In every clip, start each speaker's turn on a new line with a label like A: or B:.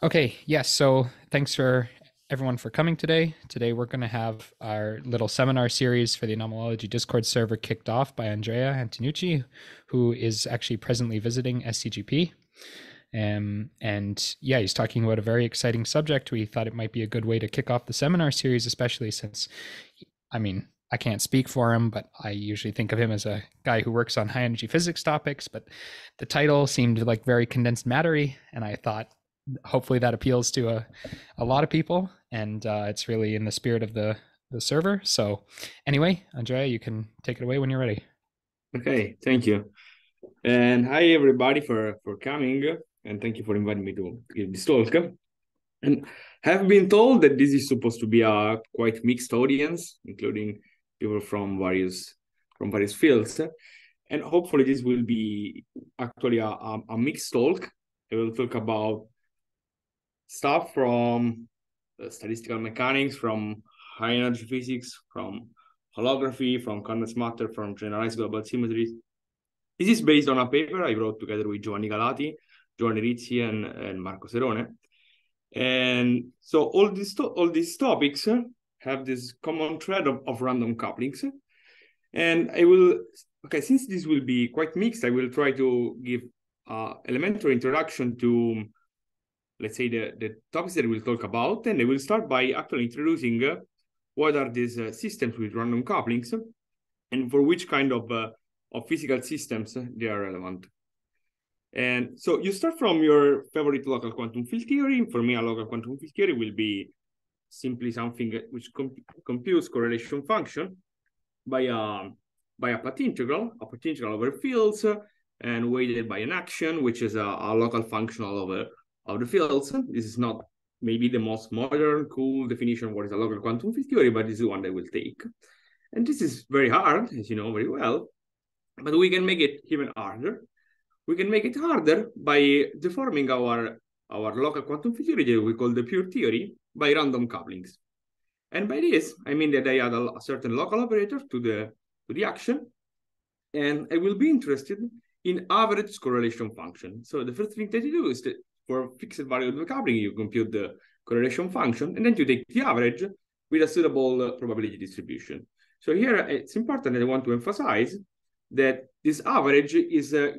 A: Okay, yes. So thanks for everyone for coming today. Today we're going to have our little seminar series for the Anomalology Discord server kicked off by Andrea Antinucci, who is actually presently visiting SCGP. Um, and yeah, he's talking about a very exciting subject. We thought it might be a good way to kick off the seminar series, especially since, I mean, I can't speak for him, but I usually think of him as a guy who works on high energy physics topics. But the title seemed like very condensed mattery, and I thought hopefully that appeals to a, a lot of people, and uh, it's really in the spirit of the the server. So anyway, Andrea, you can take it away when you're ready.
B: Okay, thank you, and hi everybody for for coming, and thank you for inviting me to give this talk. And have been told that this is supposed to be a quite mixed audience, including people from various from various fields and hopefully this will be actually a, a, a mixed talk i will talk about stuff from uh, statistical mechanics from high energy physics from holography from condensed matter from generalized global symmetries this is based on a paper i wrote together with giovanni galati giovanni rizi and, and marco serone and so all these all these topics have this common thread of, of random couplings. And I will, okay, since this will be quite mixed, I will try to give uh, elementary introduction to, let's say, the, the topics that we'll talk about. And I will start by actually introducing uh, what are these uh, systems with random couplings and for which kind of, uh, of physical systems they are relevant. And so you start from your favorite local quantum field theory. For me, a local quantum field theory will be simply something which comp computes correlation function by a by a path integral, a path integral over fields, and weighted by an action, which is a, a local functional over of the fields. This is not maybe the most modern, cool definition of what is a local quantum field theory, but this is the one that will take. And this is very hard, as you know very well, but we can make it even harder. We can make it harder by deforming our, our local quantum field theory that we call the pure theory by random couplings. And by this, I mean that I add a, a certain local operator to the, to the action, and I will be interested in average correlation function. So the first thing that you do is that for fixed variable coupling, you compute the correlation function, and then you take the average with a suitable uh, probability distribution. So here it's important that I want to emphasize that this average is, uh,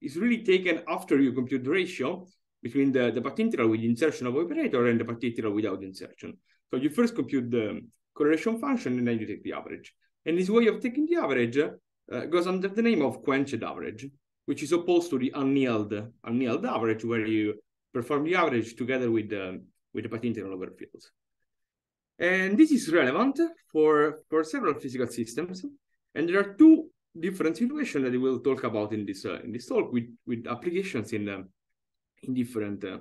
B: is really taken after you compute the ratio between the, the path integral with insertion of operator and the path integral without insertion. So you first compute the correlation function and then you take the average. And this way of taking the average uh, goes under the name of quenched average, which is opposed to the annealed, annealed average, where you perform the average together with the, with the path integral over fields. And this is relevant for, for several physical systems. And there are two different situations that we will talk about in this, uh, in this talk with, with applications in, um, in different uh,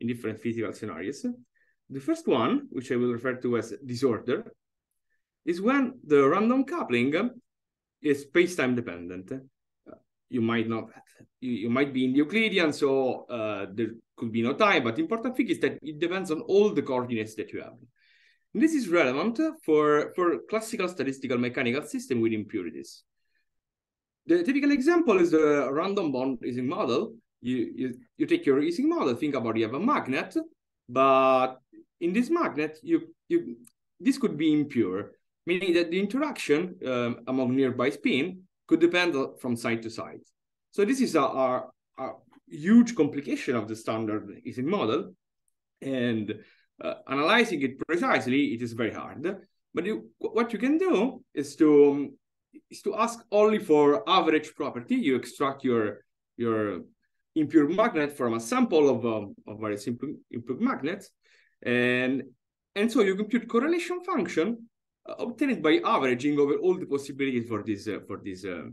B: in different physical scenarios. The first one, which I will refer to as disorder, is when the random coupling is space-time dependent. You might not, you, you, might be in Euclidean, so uh, there could be no time, but important thing is that it depends on all the coordinates that you have. And this is relevant for, for classical statistical mechanical system with impurities. The typical example is the random bond Ising model, you, you, you take your Ising model, think about you have a magnet, but in this magnet, you, you this could be impure, meaning that the interaction um, among nearby spin could depend from side to side. So this is a, huge complication of the standard Ising model, and uh, analyzing it precisely, it is very hard. But you, what you can do is to um, is to ask only for average property. You extract your your impure magnet from a sample of, um, of various impure, impure magnets. And, and so you compute correlation function obtained by averaging over all the possibilities for these, uh, for these uh,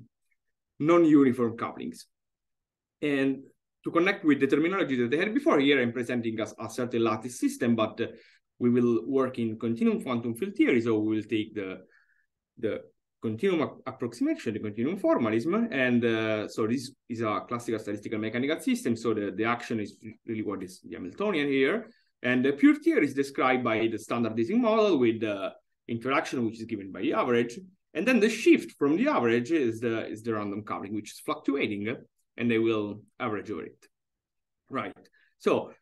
B: non-uniform couplings. And to connect with the terminology that I had before, here I'm presenting a, a certain lattice system, but uh, we will work in continuum quantum field theory, so we will take the, the continuum approximation, the continuum formalism. And uh, so this is a classical statistical mechanical system. So the, the action is really what is the Hamiltonian here. And the pure theory is described by the standard Ising model with the interaction, which is given by the average. And then the shift from the average is the, is the random coupling, which is fluctuating, and they will average over it. Right. So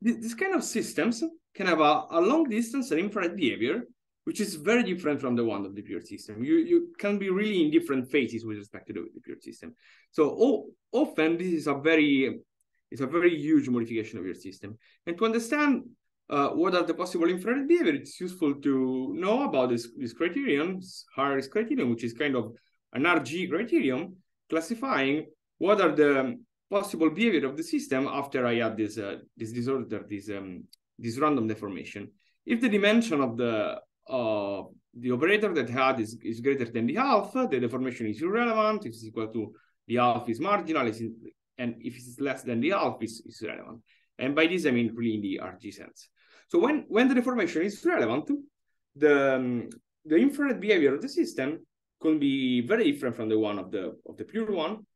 B: this kind of systems can have a, a long distance and infrared behavior, which is very different from the one of the pure system. You you can be really in different phases with respect to the, the pure system. So often this is a very it's a very huge modification of your system. And to understand uh, what are the possible infrared behavior, it's useful to know about this, this criterion, Harris criterion, which is kind of an RG criterion, classifying what are the possible behavior of the system after I add this uh, this disorder, this um, this random deformation. If the dimension of the uh, the operator that had is, is greater than the half, the deformation is irrelevant. It's equal to the half is marginal, and if it's less than the half, it's, it's relevant. And by this, I mean really in the RG sense. So when, when the deformation is relevant, the, um, the infrared behavior of the system could be very different from the one of the of the pure one,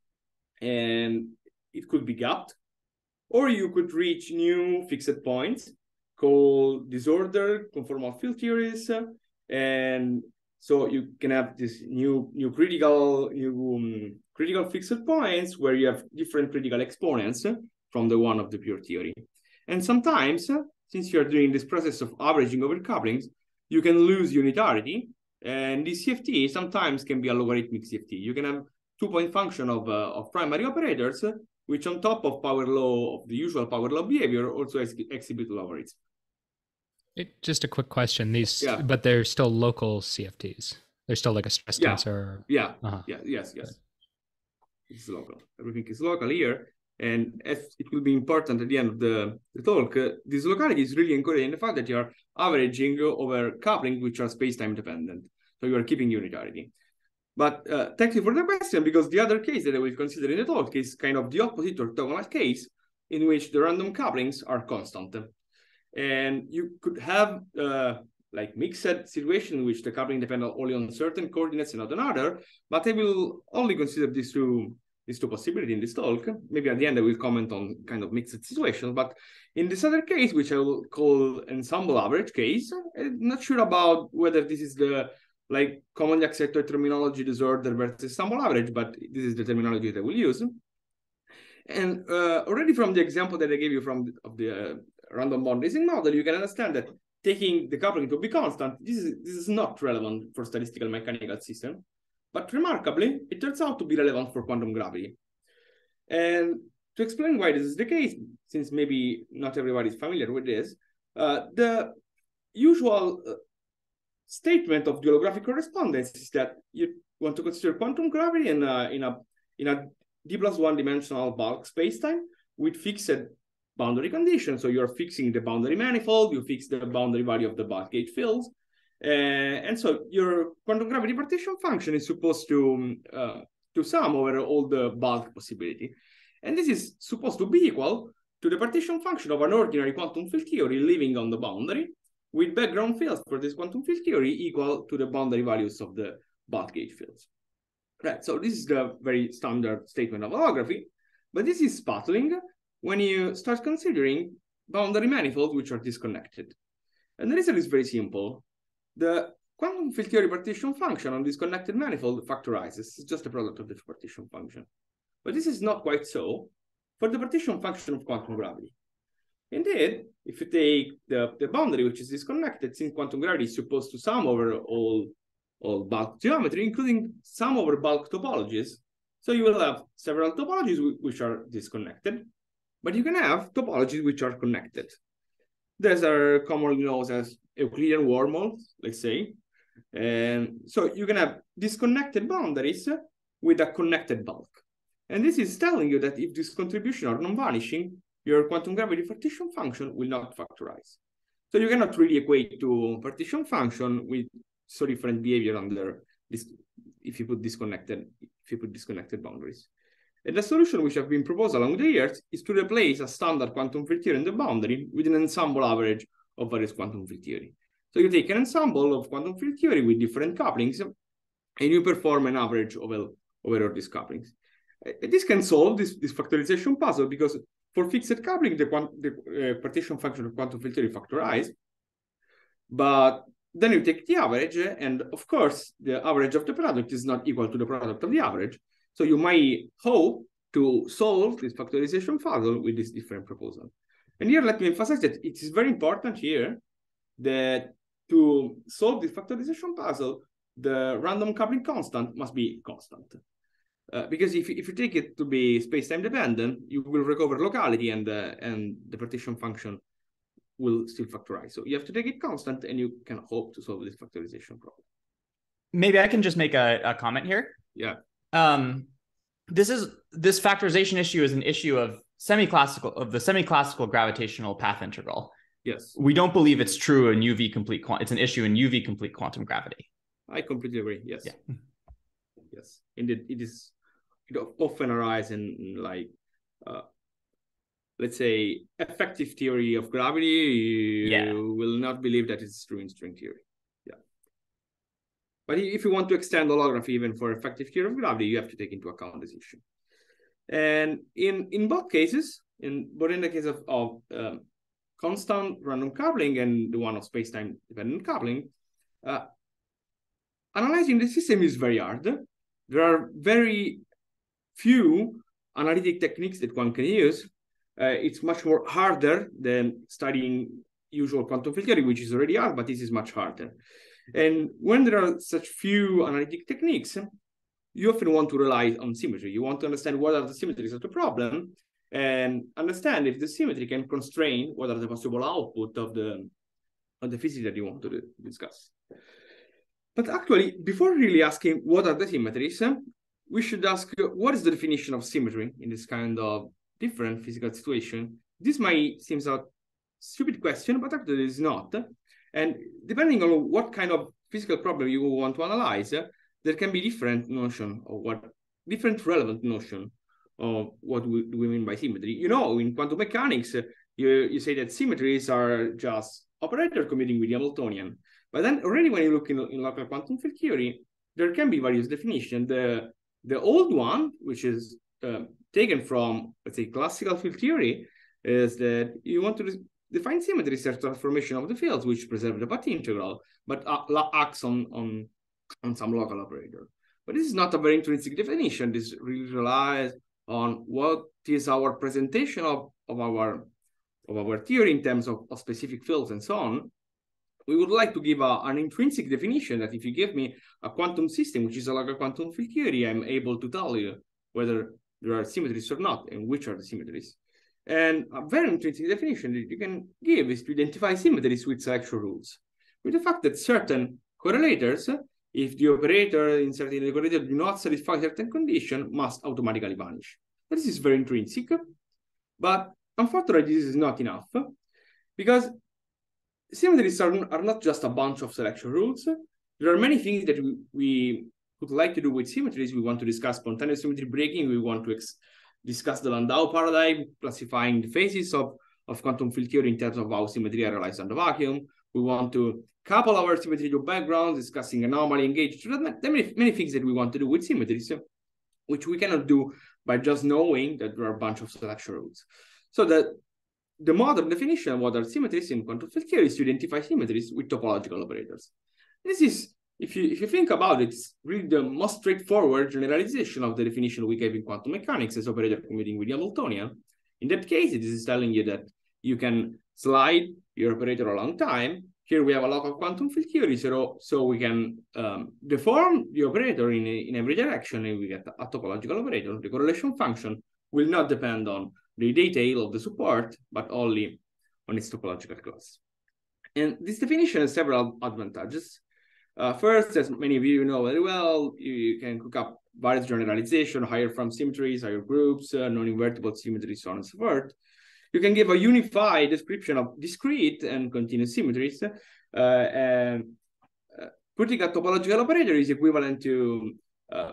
B: and it could be gapped, or you could reach new fixed points called disorder conformal field theories, and so you can have this new new critical new um, critical fixed points where you have different critical exponents from the one of the pure theory. And sometimes, since you're doing this process of averaging over couplings, you can lose unitarity. And this CFT sometimes can be a logarithmic CFT. You can have two-point function of, uh, of primary operators, which on top of power law of the usual power law behavior also ex exhibit logarithms.
A: It, just a quick question. These, yeah. but they're still local CFTs. They're still like a stress
B: yeah.
A: tensor.
B: Yeah. Uh-huh. Yeah. Yes. Yes. It's local. Everything is local here. And as it will be important at the end of the, the talk, uh, this locality is really encoded in the fact that you are averaging over coupling which are space-time dependent. So you are keeping unitarity. But uh, thank you for the question, because the other case that I will consider in the talk is kind of the opposite orthogonal case in which the random couplings are constant. And you could have uh, like mixed situation in which the coupling depend only on certain coordinates and not another, but I will only consider these two these two possibilities in this talk. Maybe at the end I will comment on kind of mixed situations, but in this other case, which I will call ensemble average case, I'm not sure about whether this is the like commonly accepted terminology disorder versus ensemble average, but this is the terminology that I will use. And uh, already from the example that I gave you from the, of the uh, random bond Ising model, you can understand that taking the coupling to be constant, this is, this is not relevant for statistical mechanical system. But remarkably, it turns out to be relevant for quantum gravity. And to explain why this is the case, since maybe not everybody is familiar with this, uh, the usual uh, statement of the correspondence is that you want to consider quantum gravity in a, in a, in a d plus one dimensional bulk spacetime with fixed boundary conditions. So you're fixing the boundary manifold, you fix the boundary value of the bulk gauge fields, and so your quantum gravity partition function is supposed to uh, to sum over all the bulk possibility. And this is supposed to be equal to the partition function of an ordinary quantum field theory living on the boundary with background fields for this quantum field theory equal to the boundary values of the bulk gauge fields. Right, so this is the very standard statement of holography, but this is sputtling when you start considering boundary manifolds which are disconnected. And the reason is very simple. The quantum field theory partition function on this connected manifold factorizes. It's just a product of the partition function. But this is not quite so for the partition function of quantum gravity. Indeed, if you take the, the boundary which is disconnected, since quantum gravity is supposed to sum over all, all bulk geometry, including sum over bulk topologies, so you will have several topologies which are disconnected, but you can have topologies which are connected. These are commonly known as Euclidean wormholes, let's say. And so you can have disconnected boundaries with a connected bulk. And this is telling you that if this contribution are non-vanishing, your quantum gravity partition function will not factorize. So you cannot really equate to partition function with so different behavior under this if you put disconnected if you put disconnected boundaries. And the solution which have been proposed along the years is to replace a standard quantum field theory in the boundary with an ensemble average of various quantum field theory. So you take an ensemble of quantum field theory with different couplings, and you perform an average over, over all these couplings. This can solve this, this factorization puzzle because for fixed coupling, the, the uh, partition function of quantum field theory factorized, but then you take the average, and of course, the average of the product is not equal to the product of the average. So you might hope to solve this factorization puzzle with this different proposal. And here, let me emphasize that it is very important here that to solve this factorization puzzle, the random coupling constant must be constant. Uh, because if, if you take it to be space-time dependent, you will recover locality and, uh, and the partition function will still factorize. So you have to take it constant and you can hope to solve this factorization problem.
C: Maybe I can just make a, a comment here.
B: Yeah.
C: Um, this is this factorization issue is an issue of semi-classical of the semi-classical gravitational path integral.
B: Yes.
C: We don't believe it's true in UV complete quant. It's an issue in UV complete quantum gravity.
B: I completely agree. Yes.
C: Yeah.
B: Yes. Indeed, it is. It often arises in like, uh, let's say, effective theory of gravity. You
C: Yeah.
B: will not believe that it's true in string theory. But if you want to extend holography even for effective theory of gravity, you have to take into account this issue. And in in both cases, in but in the case of of um, constant random coupling and the one of space-time dependent coupling, uh, analyzing the system is very hard. There are very few analytic techniques that one can use. Uh, it's much more harder than studying usual quantum field theory, which is already hard, but this is much harder. And when there are such few analytic techniques, you often want to rely on symmetry. You want to understand what are the symmetries of the problem and understand if the symmetry can constrain what are the possible output of the of the physics that you want to discuss. But actually, before really asking what are the symmetries, we should ask what is the definition of symmetry in this kind of different physical situation. This might seem a stupid question, but actually it is not. And depending on what kind of physical problem you want to analyze, there can be different notion of what different relevant notion of what we, do we mean by symmetry. You know, in quantum mechanics, you, you say that symmetries are just operator commuting with the Hamiltonian. But then already when you look in, in local quantum field theory, there can be various definitions. The, the old one, which is uh, taken from, let's say, classical field theory, is that you want to define symmetry as a transformation of the fields, which preserve the path integral, but uh, acts on, on, on some local operator. But this is not a very intrinsic definition. This really relies on what is our presentation of, of our of our theory in terms of, of specific fields and so on. We would like to give a, an intrinsic definition that if you give me a quantum system, which is like a quantum field theory, I'm able to tell you whether there are symmetries or not, and which are the symmetries. And a very intrinsic definition that you can give is to identify symmetries with selection rules. With the fact that certain correlators, if the operator in certain correlator do not satisfy certain condition, must automatically vanish. This is very intrinsic, but unfortunately, this is not enough because symmetries are, are not just a bunch of selection rules. There are many things that we, we would like to do with symmetries. We want to discuss spontaneous symmetry breaking. We want to discuss the Landau paradigm, classifying the phases of, of quantum field theory in terms of how symmetry are realized on the vacuum. We want to couple our symmetry to background, discussing anomaly, engage. There are many, many things that we want to do with symmetries, which we cannot do by just knowing that there are a bunch of selection rules. So that the modern definition of what are symmetries in quantum field theory is to identify symmetries with topological operators. This is, if you if you think about it, it's really the most straightforward generalization of the definition we gave in quantum mechanics as operator commuting with the Hamiltonian. In that case, it is telling you that you can slide your operator a long time. Here we have a local quantum field theory, so, so we can um, deform the operator in, in every direction and we get a topological operator. The correlation function will not depend on the detail of the support, but only on its topological class. And this definition has several advantages. Uh, first, as many of you know very well, you, you can cook up various generalization, higher form symmetries, higher groups, uh, non-invertible symmetries, so on and so forth. You can give a unified description of discrete and continuous symmetries. Uh, and uh, putting a topological operator is equivalent to uh,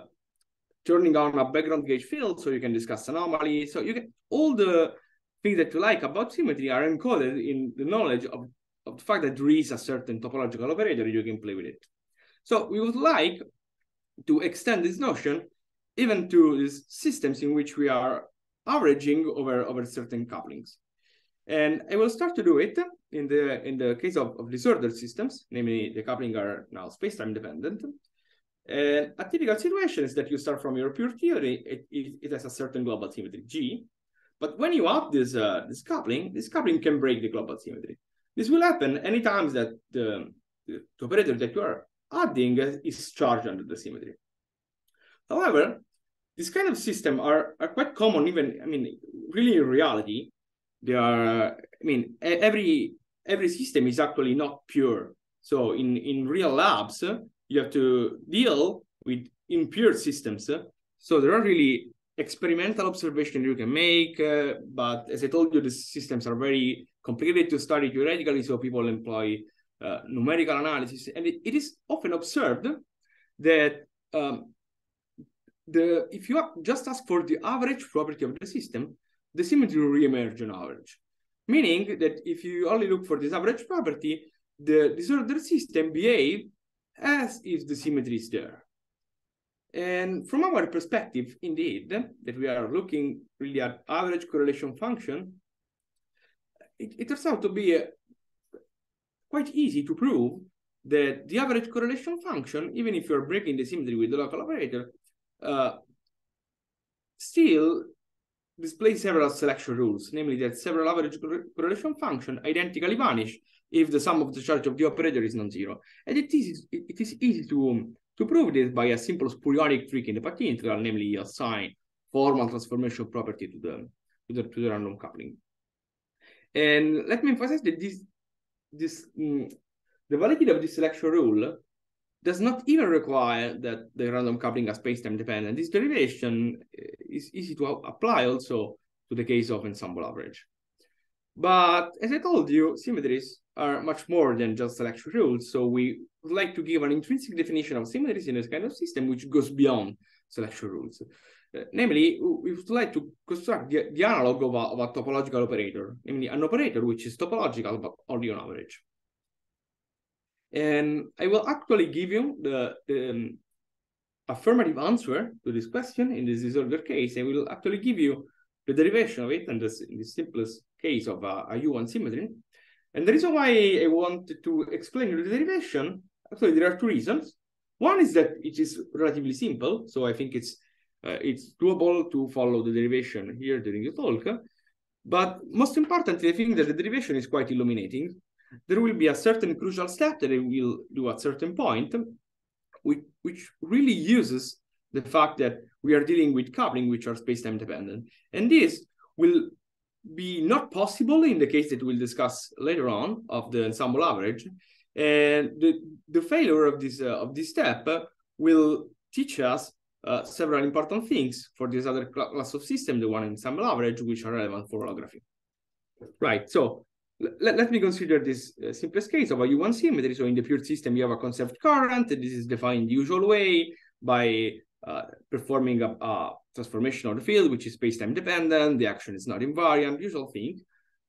B: turning on a background gauge field so you can discuss anomalies. So you can all the things that you like about symmetry are encoded in the knowledge of, of the fact that there is a certain topological operator, you can play with it. So we would like to extend this notion even to these systems in which we are averaging over, over certain couplings. And I will start to do it in the in the case of, of disordered systems, namely the coupling are now space-time dependent. And a typical situation is that you start from your pure theory, it, it, it has a certain global symmetry G, But when you add this uh, this coupling, this coupling can break the global symmetry. This will happen anytime that the, the operator that you are adding is charged under the symmetry. However, this kind of system are, are quite common even, I mean, really in reality, they are, I mean, every every system is actually not pure. So in, in real labs, you have to deal with impure systems. So there are really experimental observations you can make, uh, but as I told you, the systems are very complicated to study theoretically, so people employ uh, numerical analysis, and it, it is often observed that um, the if you just ask for the average property of the system, the symmetry will reemerge on average. Meaning that if you only look for this average property, the disordered system behave as if the symmetry is there. And from our perspective, indeed, that we are looking really at average correlation function, it, it turns out to be a, quite easy to prove that the average correlation function, even if you're breaking the symmetry with the local operator, uh, still displays several selection rules, namely that several average correlation function identically vanish if the sum of the charge of the operator is non-zero. And it is, it is easy to, to prove this by a simple spurionic trick in the path integral, namely assign formal transformation property to the, to the, to the random coupling. And let me emphasize that this, this um, the validity of this selection rule does not even require that the random coupling are space-time dependent. This derivation uh, is easy to apply also to the case of ensemble average. But as I told you, symmetries are much more than just selection rules. So we would like to give an intrinsic definition of symmetries in this kind of system, which goes beyond selection rules. Namely, we would like to construct the, the analog of a, of a topological operator, namely an operator which is topological but only on average. And I will actually give you the, the um, affirmative answer to this question in this disorder case. I will actually give you the derivation of it and this, in the simplest case of a, a U1 symmetry. And the reason why I wanted to explain the derivation, actually there are two reasons. One is that it is relatively simple, so I think it's uh, it's doable to follow the derivation here during the talk. But most importantly, I think that the derivation is quite illuminating there will be a certain crucial step that I will do at certain point, which, which really uses the fact that we are dealing with coupling which are space-time dependent. And this will be not possible in the case that we'll discuss later on of the ensemble average. And the, the failure of this, uh, of this step will teach us uh, several important things for this other class of system, the one in ensemble average, which are relevant for holography. Right, so let, me consider this uh, simplest case of a U1 symmetry. So in the pure system, you have a conserved current. This is defined the usual way by uh, performing a, a, transformation of the field, which is space-time dependent. The action is not invariant, usual thing.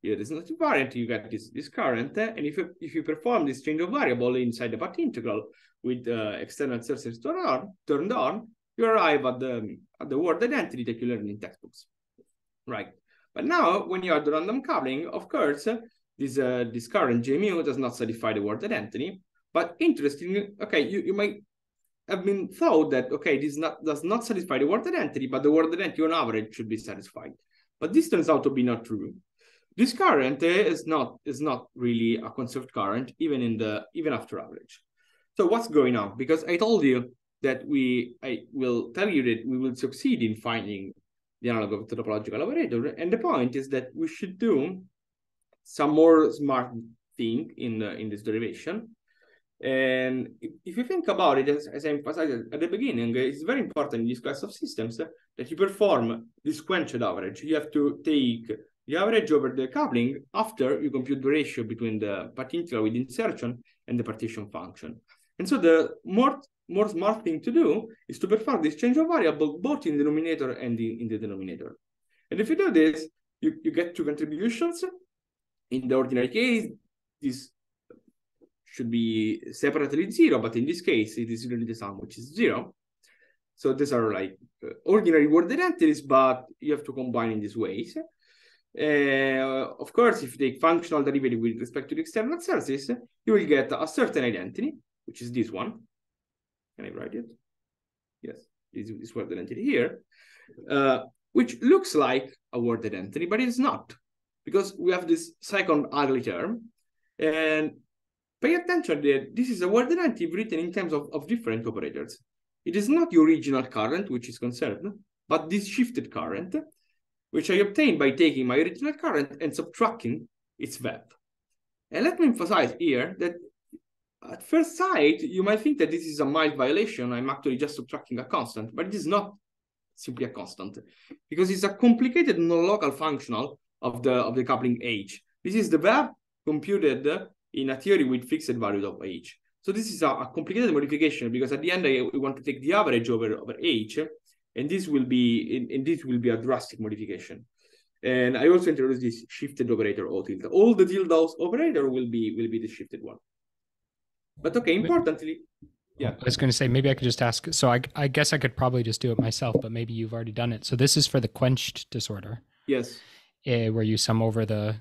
B: It is not invariant, you get this, this current. And if you, if you perform this change of variable inside the path integral with uh, external on, turned on, you arrive at the, at the Ward identity that you learn in textbooks. Right. But now, when you add the random coupling, of course, this uh, this current JMU does not satisfy the Ward identity. But interestingly, okay, you, you might have been thought that okay, this not does not satisfy the Ward identity, but the Ward identity on average should be satisfied. But this turns out to be not true. This current is not is not really a conserved current, even in the even after average. So what's going on? Because I told you that we I will tell you that we will succeed in finding the analog of the topological operator, and the point is that we should do some more smart thing in the, in this derivation. And if, you think about it, as, as I emphasized at the beginning, it's very important in this class of systems that you perform this quenched average. You have to take the average over the coupling after you compute the ratio between the integral with insertion and the partition function. And so the more more smart thing to do is to perform this change of variable both in the numerator and in, in the denominator. And if you do this, you, you get two contributions in the ordinary case, this should be separately zero, but in this case, it is really the sum, which is zero. So these are like uh, ordinary Ward identities, but you have to combine in these ways. Uh, of course, if you take functional derivative with respect to the external sources, you will get a certain identity, which is this one. Can I write it? Yes, this, this Ward identity here. Uh, which looks like a Ward identity, but it's not because we have this second ugly term. And pay attention that this is a Ward identity written in terms of, of different operators. It is not the original current, which is conserved, but this shifted current, which I obtained by taking my original current and subtracting its VEV. And let me emphasize here that at first sight, you might think that this is a mild violation. I'm actually just subtracting a constant, but it is not simply a constant because it's a complicated non-local functional of the of the coupling H. This is the VEV computed in a theory with fixed values of H. So this is a, a complicated modification because at the end I, we want to take the average over, over H, and this will be and this will be a drastic modification. And I also introduced this shifted operator O tilde. All the tilde operator will be will be the shifted one. But okay, importantly, yeah.
A: I was going to say maybe I could just ask. So I I guess I could probably just do it myself, but maybe you've already done it. So this is for the quenched disorder.
B: Yes.
A: Uh, where you sum over the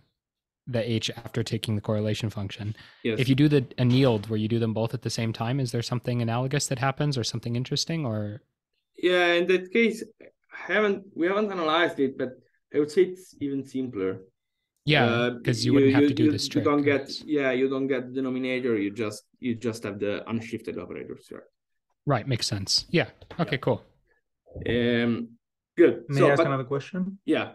A: the h after taking the correlation function.
B: Yes.
A: If you do the annealed where you do them both at the same time, is there something analogous that happens or something interesting or?
B: Yeah, in that case, haven't we haven't analyzed it, but I would say it's even simpler.
A: Yeah, because uh, you, you, wouldn't have to do
B: you,
A: this
B: trick. You don't get yeah, you don't get the denominator. You just you just have the unshifted operators. Right.
A: Right, makes sense. Yeah. Okay, yeah. cool.
B: Um, good.
D: May so, I ask but, another question?
B: Yeah.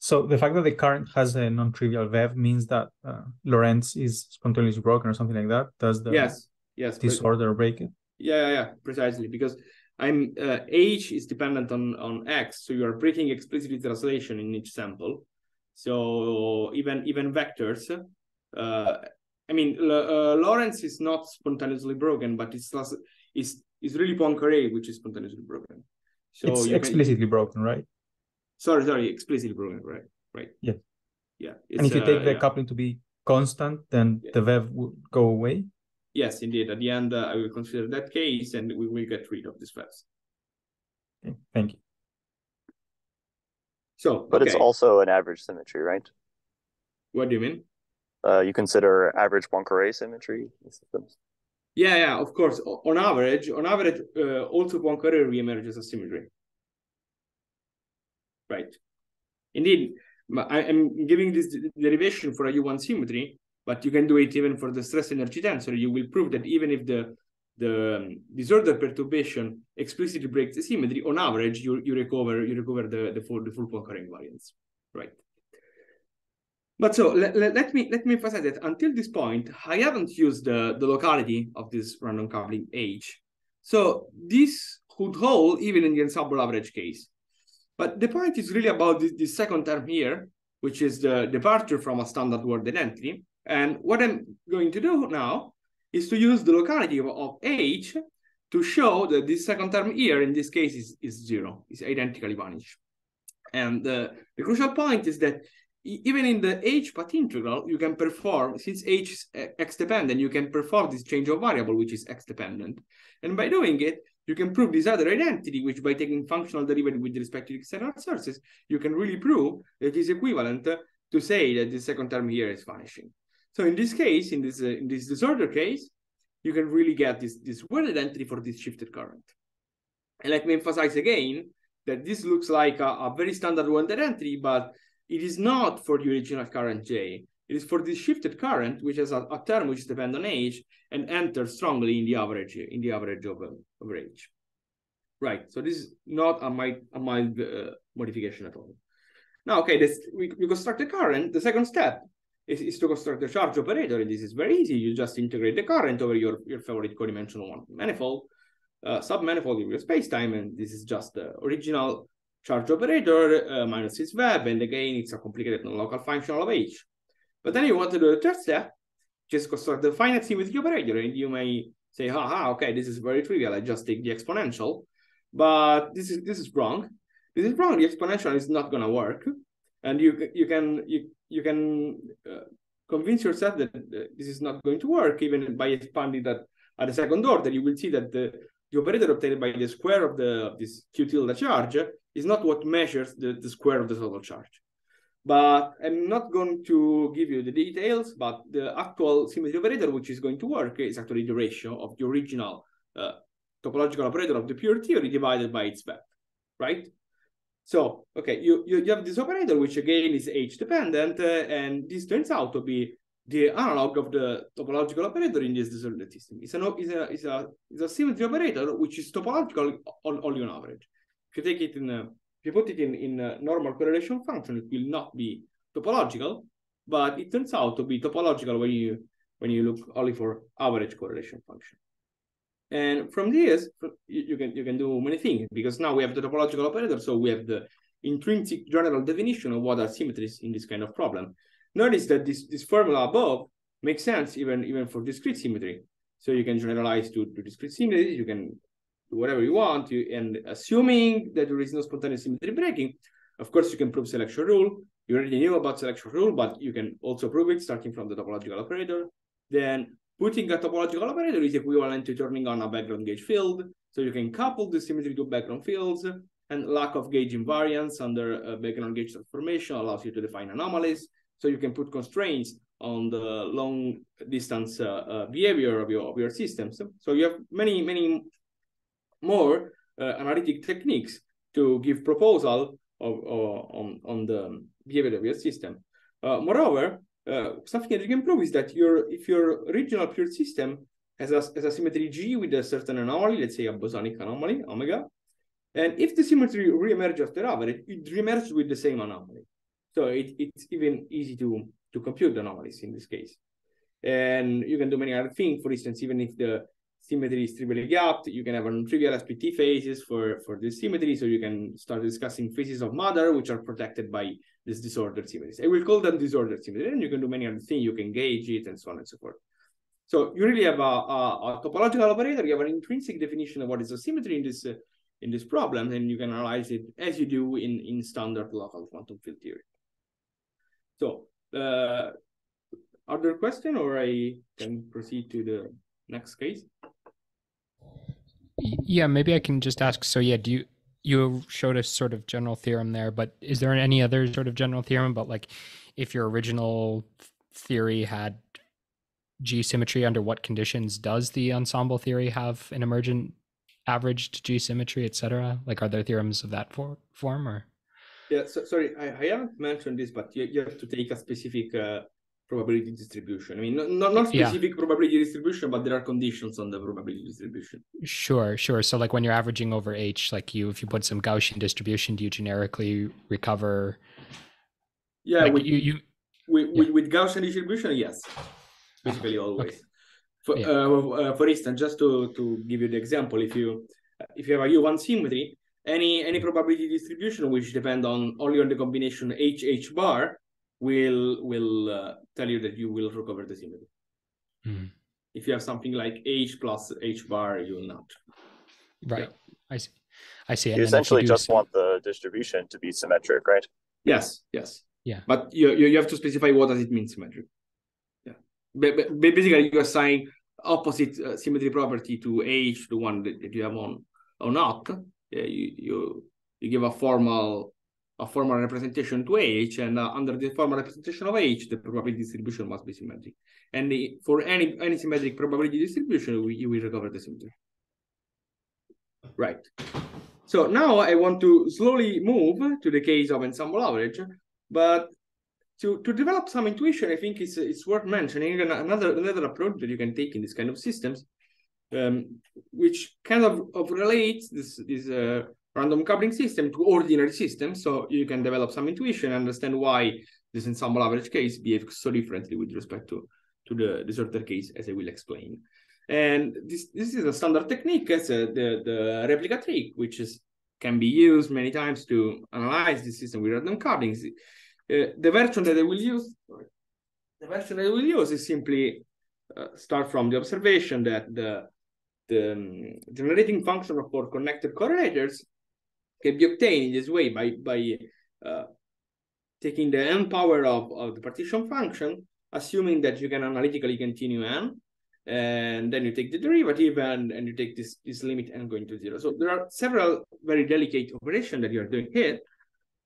D: So the fact that the current has a non-trivial VEV means that uh, Lorentz is spontaneously broken or something like that. Does the
B: yes, yes
D: disorder break it?
B: Yeah, yeah, yeah, precisely because I'm uh, H is dependent on on X, so you are breaking explicitly translation in each sample. So even even vectors, uh, I mean, uh, Lorentz is not spontaneously broken, but it's is is really Poincare which is spontaneously broken.
D: So it's explicitly can, broken, right?
B: Sorry, sorry, explicitly broken, right? Right.
D: Yeah.
B: Yeah.
D: And if you take uh, the yeah. coupling to be constant, then yeah. the VEV would go away.
B: Yes, indeed. At the end, uh, I will consider that case, and we will get rid of this VEVs.
D: Okay. Thank you.
B: So,
E: but
B: okay.
E: it's also an average symmetry, right?
B: What do you mean?
E: Uh, you consider average Poincare symmetry systems.
B: Yeah, yeah, of course. On average, on average, uh, also Poincare reemerges as symmetry right? Indeed, I am giving this derivation for a U1 symmetry, but you can do it even for the stress energy tensor. You will prove that even if the the um, disorder perturbation explicitly breaks the symmetry, on average, you, you recover you recover the, the full the full Poincare invariance, right? But so let, let, let, me let me emphasize that until this point, I haven't used the, the locality of this random coupling H. So this could hold even in the ensemble average case. But the point is really about this, this second term here, which is the departure from a standard Ward identity. And what I'm going to do now is to use the locality of, H to show that this second term here, in this case, is, is zero, is identically vanished. And uh, the crucial point is that even in the H path integral, you can perform, since H is uh, x dependent, you can perform this change of variable, which is x dependent. And by doing it, you can prove this other identity, which by taking functional derivative with respect to external sources, you can really prove that it is equivalent to say that the second term here is vanishing. So in this case, in this uh, in this disorder case, you can really get this, this Ward identity for this shifted current. And let me emphasize again that this looks like a, a very standard Ward identity, but it is not for the original current J. It is for this shifted current, which has a, a term which depends on H and enters strongly in the average in the average of, um, of H. Right. So this is not a mild, a mild uh, modification at all. Now, okay, this we, we construct the current. The second step is, is to construct the charge operator, and this is very easy. You just integrate the current over your, your favorite codimensional one manifold, uh, submanifold in your spacetime, and this is just the original charge operator uh, minus its VEV. and again, it's a complicated non-local functional of H. But then you want to do the third step, just construct the finite symmetry operator, and you may say, haha, okay, this is very trivial. I just take the exponential, but this is this is wrong. This is wrong. The exponential is not going to work, and you you can you you can uh, convince yourself that this is not going to work even by expanding that at the second order. You will see that the the operator obtained by the square of the of this q tilde charge is not what measures the, the square of the total charge. But I'm not going to give you the details, but the actual symmetry operator, which is going to work, is actually the ratio of the original uh, topological operator of the pure theory divided by its VEV, right? So, okay, you, you, you have this operator, which again is H dependent, uh, and this turns out to be the analog of the topological operator in this disordered system. It's, an, it's, a, it's, a, it's a symmetry operator, which is topological only on average. If you take it in, a, if you put it in, in a normal correlation function, it will not be topological, but it turns out to be topological when you when you look only for average correlation function. And from this, you can you can do many things because now we have the topological operator, so we have the intrinsic general definition of what are symmetries in this kind of problem. Notice that this this formula above makes sense even even for discrete symmetry. So you can generalize to, to discrete symmetry, you can do whatever you want, you, and assuming that there is no spontaneous symmetry breaking, of course you can prove selection rule. You already knew about selection rule, but you can also prove it starting from the topological operator. Then Putting a topological operator is equivalent to turning on a background gauge field. So you can couple the symmetry to background fields and lack of gauge invariance under a background gauge transformation allows you to define anomalies. So you can put constraints on the long distance uh, uh, behavior of your, of your systems. So you have many, many more uh, analytic techniques to give proposal of, on, on the behavior of your system. Uh, moreover, uh, something that you can prove is that your if your original pure system has a, has a symmetry G with a certain anomaly, let's say a bosonic anomaly, omega, and if the symmetry reemerges after average, it reemerges with the same anomaly. So it, it's even easy to, to compute the anomalies in this case. And you can do many other things. For instance, even if the symmetry is trivially gapped, you can have non-trivial SPT phases for, for this symmetry. So you can start discussing phases of matter, which are protected by this disordered symmetries. I will call them disordered symmetry, and you can do many other things. You can gauge it and so on and so forth. So you really have a, a, a topological operator. You have an intrinsic definition of what is a symmetry in this uh, in this problem, and you can analyze it as you do in in standard local quantum field theory. So, uh, other question, or I can proceed to the next case.
A: Yeah, maybe I can just ask. So, yeah, do you you showed a sort of general theorem there, but is there any other sort of general theorem about like if your original theory had G symmetry, under what conditions does the ensemble theory have an emergent averaged G symmetry, etc.? Like, are there theorems of that for, form or?
B: Yeah, so, sorry, I, I haven't mentioned this, but you, you have to take a specific uh, probability distribution. I mean, not, not specific yeah. probability distribution, but there are conditions on the probability distribution.
A: Sure, sure. So like when you're averaging over H, like you, if you put some Gaussian distribution, do you generically recover?
B: Yeah, like with, you, you with, yeah. with, with Gaussian distribution, yes, basically always. Okay. For, yeah. uh, uh, for instance, just to, to give you the example, if you if you have a U1 symmetry, any any probability distribution which depend on only on the combination H H bar will will uh, tell you that you will recover the symmetry. Mm. If you have something like H plus H bar, you will not.
A: Right. Yeah. I see. I see.
E: And you essentially you just want the distribution to be symmetric, right?
B: Yes. Yes.
A: Yeah.
B: But you you, you have to specify what does it mean symmetric. Yeah. But, but basically, you assign opposite uh, symmetry property to H, the one that, that you have on or not. Yeah, you you you give a formal a formal representation to H, and uh, under the formal representation of H, the probability distribution must be symmetric. And the, for any any symmetric probability distribution, we, will recover the symmetry. Right. So now I want to slowly move to the case of ensemble average, but to, to develop some intuition, I think it's, it's worth mentioning another another approach that you can take in this kind of systems, um, which kind of, of relates this this uh, random coupling system to ordinary systems. So you can develop some intuition and understand why this ensemble average case behaves so differently with respect to, to the disorder case, as I will explain. And this, this is a standard technique as a, the, the replica trick, which is can be used many times to analyze the system with random couplings. Uh, the version that I will use, the version that I will use is simply uh, start from the observation that the the um, generating function for connected correlators can be obtained in this way by by uh, taking the n power of, of the partition function, assuming that you can analytically continue n, and then you take the derivative and, and you take this, this limit n going to zero. So there are several very delicate operations that you are doing here,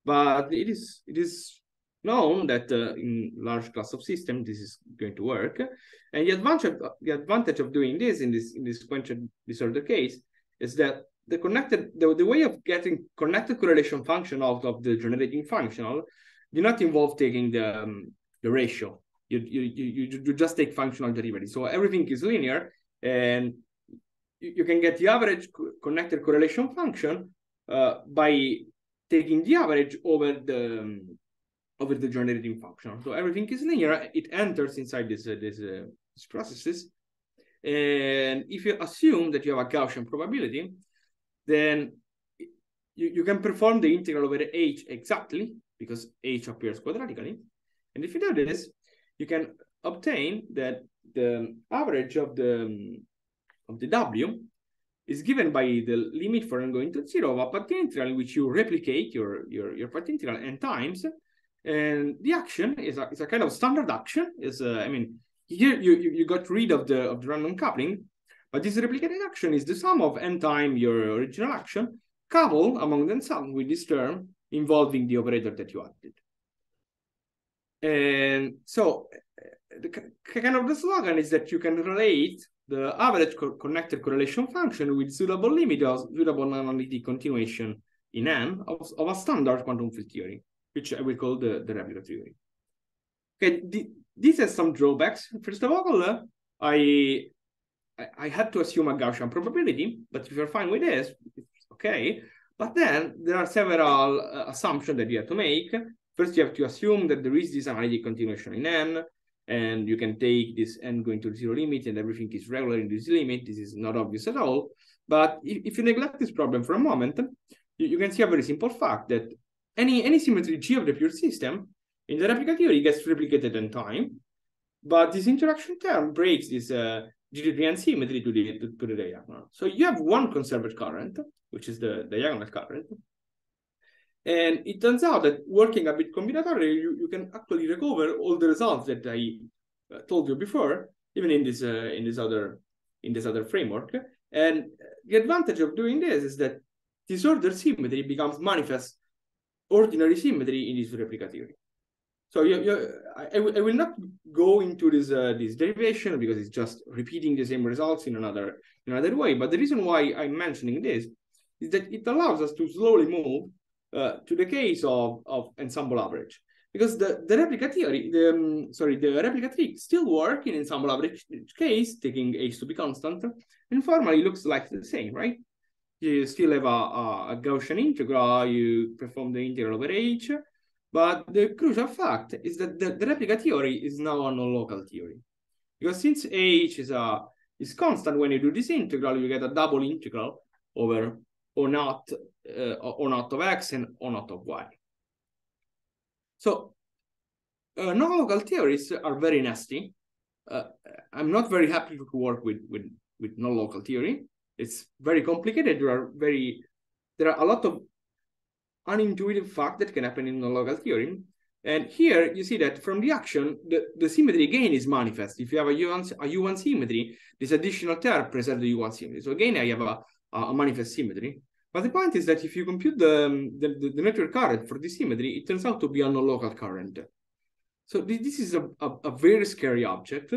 B: but it is it is known that uh, in large class of systems this is going to work. And the advantage of, the advantage of doing this in this in this sequential disorder case is that the connected the, the way of getting connected correlation function out of the generating functional do not involve taking the um, the ratio. You, you you you just take functional derivative. So everything is linear, and you, you can get the average co connected correlation function uh, by taking the average over the um, over the generating function. So everything is linear. It enters inside this uh, this, uh, this processes, and if you assume that you have a Gaussian probability, then you, you can perform the integral over h exactly because h appears quadratically. And if you do this, you can obtain that the average of the of the w is given by the limit for n going to zero of a path integral in which you replicate your your your path integral n times, and the action is a, is a kind of standard action. Is I mean here you, you you got rid of the of the random coupling, but this replicated action is the sum of n time your original action coupled among themselves with this term involving the operator that you added. And so the kind of the slogan is that you can relate the average co connected correlation function with suitable limit of suitable non-analytic continuation in n of, of, a standard quantum field theory, which I will call the, the replica theory. Okay, the, this has some drawbacks. First of all, uh, I, I, I had to assume a Gaussian probability, but if you're fine with this, it's okay. But then there are several uh, assumptions that you have to make. First, you have to assume that there is this analytic continuation in n, and you can take this n going to zero limit and everything is regular in this limit. This is not obvious at all. But if, if you neglect this problem for a moment, you, you, can see a very simple fact that any, any symmetry G of the pure system in the replica theory gets replicated in time, but this interaction term breaks this uh, G3 symmetry to the, to, to the diagonal. So you have one conserved current, which is the diagonal current, and it turns out that working a bit combinatorially, you, you can actually recover all the results that I uh, told you before, even in this uh, in this other in this other framework. And the advantage of doing this is that disordered symmetry becomes manifest ordinary symmetry in this replica theory. So you, you, I, I, will not go into this uh, this derivation because it's just repeating the same results in another in another way. But the reason why I'm mentioning this is that it allows us to slowly move uh, to the case of, of ensemble average. Because the, the replica theory, the um, sorry, the replica trick still work in ensemble average case, taking h to be constant, and formally looks like the same, right? You still have a, a, a Gaussian integral, you perform the integral over h, but the crucial fact is that the, the replica theory is now a non-local theory. Because since h is a is constant when you do this integral, you get a double integral over O naught uh, O naught of x and O naught of y. So uh, non-local theories are very nasty. Uh, I'm not very happy to work with with with non-local theory. It's very complicated. There are very there are a lot of unintuitive fact that can happen in non-local theorem. And here you see that from the action, the, the symmetry again is manifest. If you have a U1, a U1 symmetry, this additional term preserves the U1 symmetry. So again, I have a, a manifest symmetry. But the point is that if you compute the, the, the Noether current for this symmetry, it turns out to be a non-local current. So this, this is a, a, a, very scary object.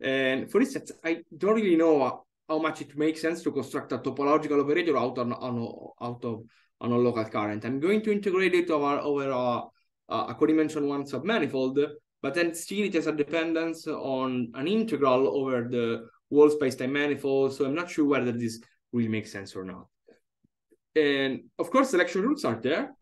B: And for instance, I don't really know how much it makes sense to construct a topological operator out, on, on, out of a non-local current. I'm going to integrate it over, over a, a codimension one submanifold, but then still it has a dependence on an integral over the whole space-time manifold. So I'm not sure whether this really makes sense or not. And of course, selection rules are there,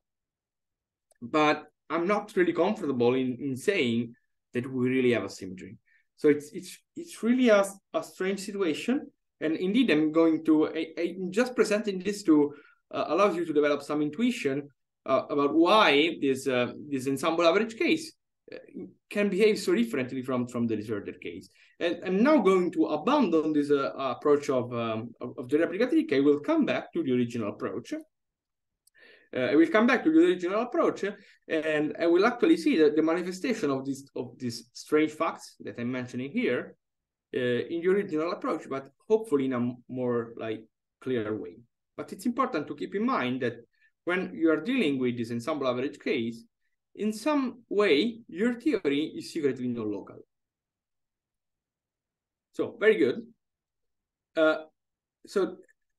B: but I'm not really comfortable in, in saying that we really have a symmetry. So it's it's it's really a, a strange situation. And indeed, I'm going to I, I'm just presenting this to uh, allows you to develop some intuition uh, about why this uh, this ensemble average case uh, can behave so differently from from the disordered case. And I'm now going to abandon this uh, approach of, um, of, of, the replica trick. I will come back to the original approach. Uh, I will come back to the original approach and I will actually see that the manifestation of this of these strange facts that I'm mentioning here in the original approach, but hopefully in a more like clear way. But it's important to keep in mind that when you are dealing with this ensemble average case, in some way, your theory is secretly non-local. So very good. Uh, so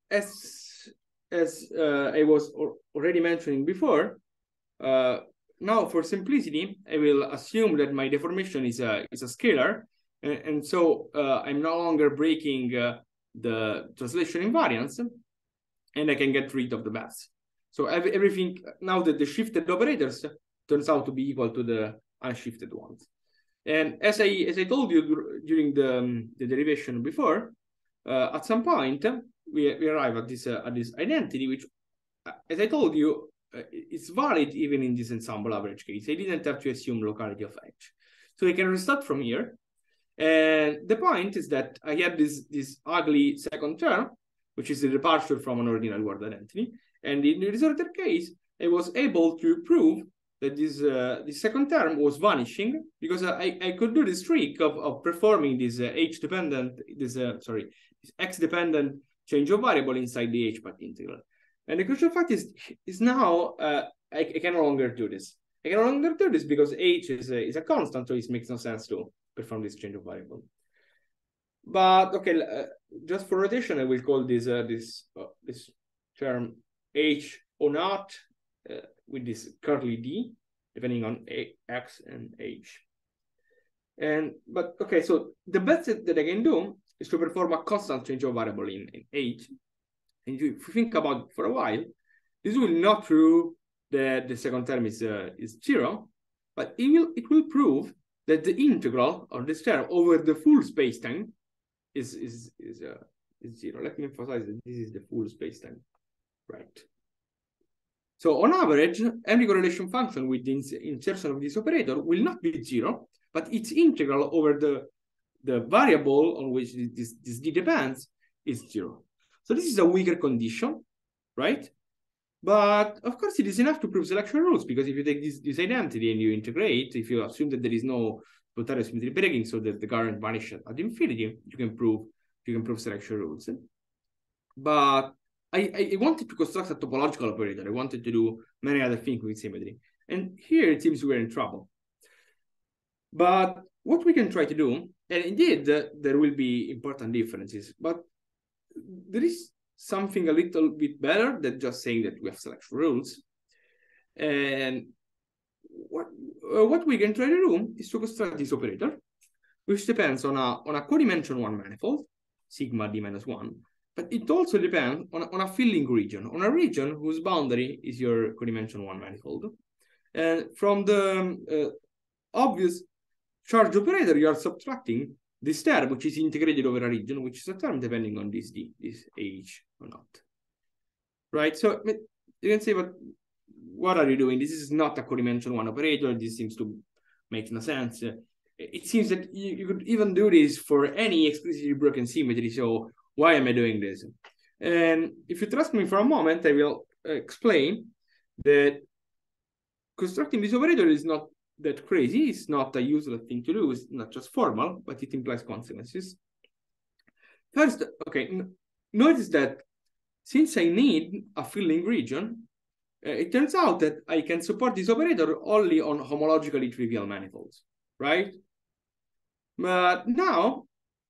B: as as uh, I was already mentioning before, uh, now for simplicity, I will assume that my deformation is a is a scalar, and, and so uh, I'm no longer breaking uh, the translation invariance, and I can get rid of the mass. So every, everything now that the shifted operators turns out to be equal to the unshifted ones. And as I as I told you during the, um, the derivation before, uh, at some point we, we arrive at this uh, at this identity, which, uh, as I told you, uh, it's valid even in this ensemble average case. I didn't have to assume locality of h, so I can restart from here. And the point is that I have this this ugly second term, which is a departure from an ordinal Ward identity. And in this other case, I was able to prove that this uh, this second term was vanishing because I, I could do this trick of, of performing this uh, h dependent this uh, sorry this x dependent change of variable inside the h path integral. And the crucial fact is is now uh, I, I can no longer do this. I can no longer do this because h is a, is a constant, so it makes no sense to perform this change of variable. But okay, uh, just for rotation, I will call this uh, this this term h or not with this curly d, depending on a, x and h. And but okay, so the best that I can do is to perform a constant change of variable in, in h. And if you think about it for a while, this will not prove that the second term is uh, is zero, but it will it will prove that the integral of this term over the full spacetime is is is uh, is zero. Let me emphasize that this is the full spacetime, right? So on average, every correlation function with the insertion of this operator will not be zero, but its integral over the, the variable on which this, this d depends is zero. So this is a weaker condition, right? But of course, it is enough to prove selection rules because if you take this, this identity and you integrate, if you assume that there is no spontaneous symmetry breaking so that the current vanishes at infinity, you can prove you can prove selection rules. But I, I wanted to construct a topological operator. I wanted to do many other things with symmetry. And here it seems we're in trouble. But what we can try to do, and indeed uh, there will be important differences, but there is something a little bit better than just saying that we have selection rules. And what uh, what we can try to do is to construct this operator, which depends on a on a codimension one manifold, sigma d minus one, but it also depends on, on a filling region, on a region whose boundary is your codimension one manifold. And from the uh, obvious charge operator, you are subtracting this term, which is integrated over a region, which is a term depending on this d, this h or not. Right? So you can say, but what are you doing? This is not a codimension one operator. This seems to make no sense. It seems that you, you could even do this for any explicitly broken symmetry. So why am I doing this? And if you trust me for a moment, I will uh, explain that constructing this operator is not that crazy. is not a useless thing to do. It's not just formal, but it implies consequences. First, okay, notice that since I need a filling region, uh, it turns out that I can support this operator only on homologically trivial manifolds, right? But now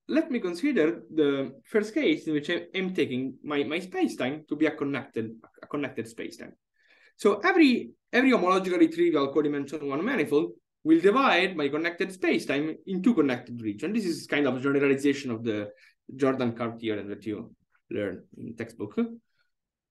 B: let me consider the first case in which I am taking my, my spacetime to be a connected a connected spacetime. So every every homologically trivial codimension one manifold will divide my connected spacetime into connected region. This is kind of generalization of the Jordan curve theorem that you learn in textbook.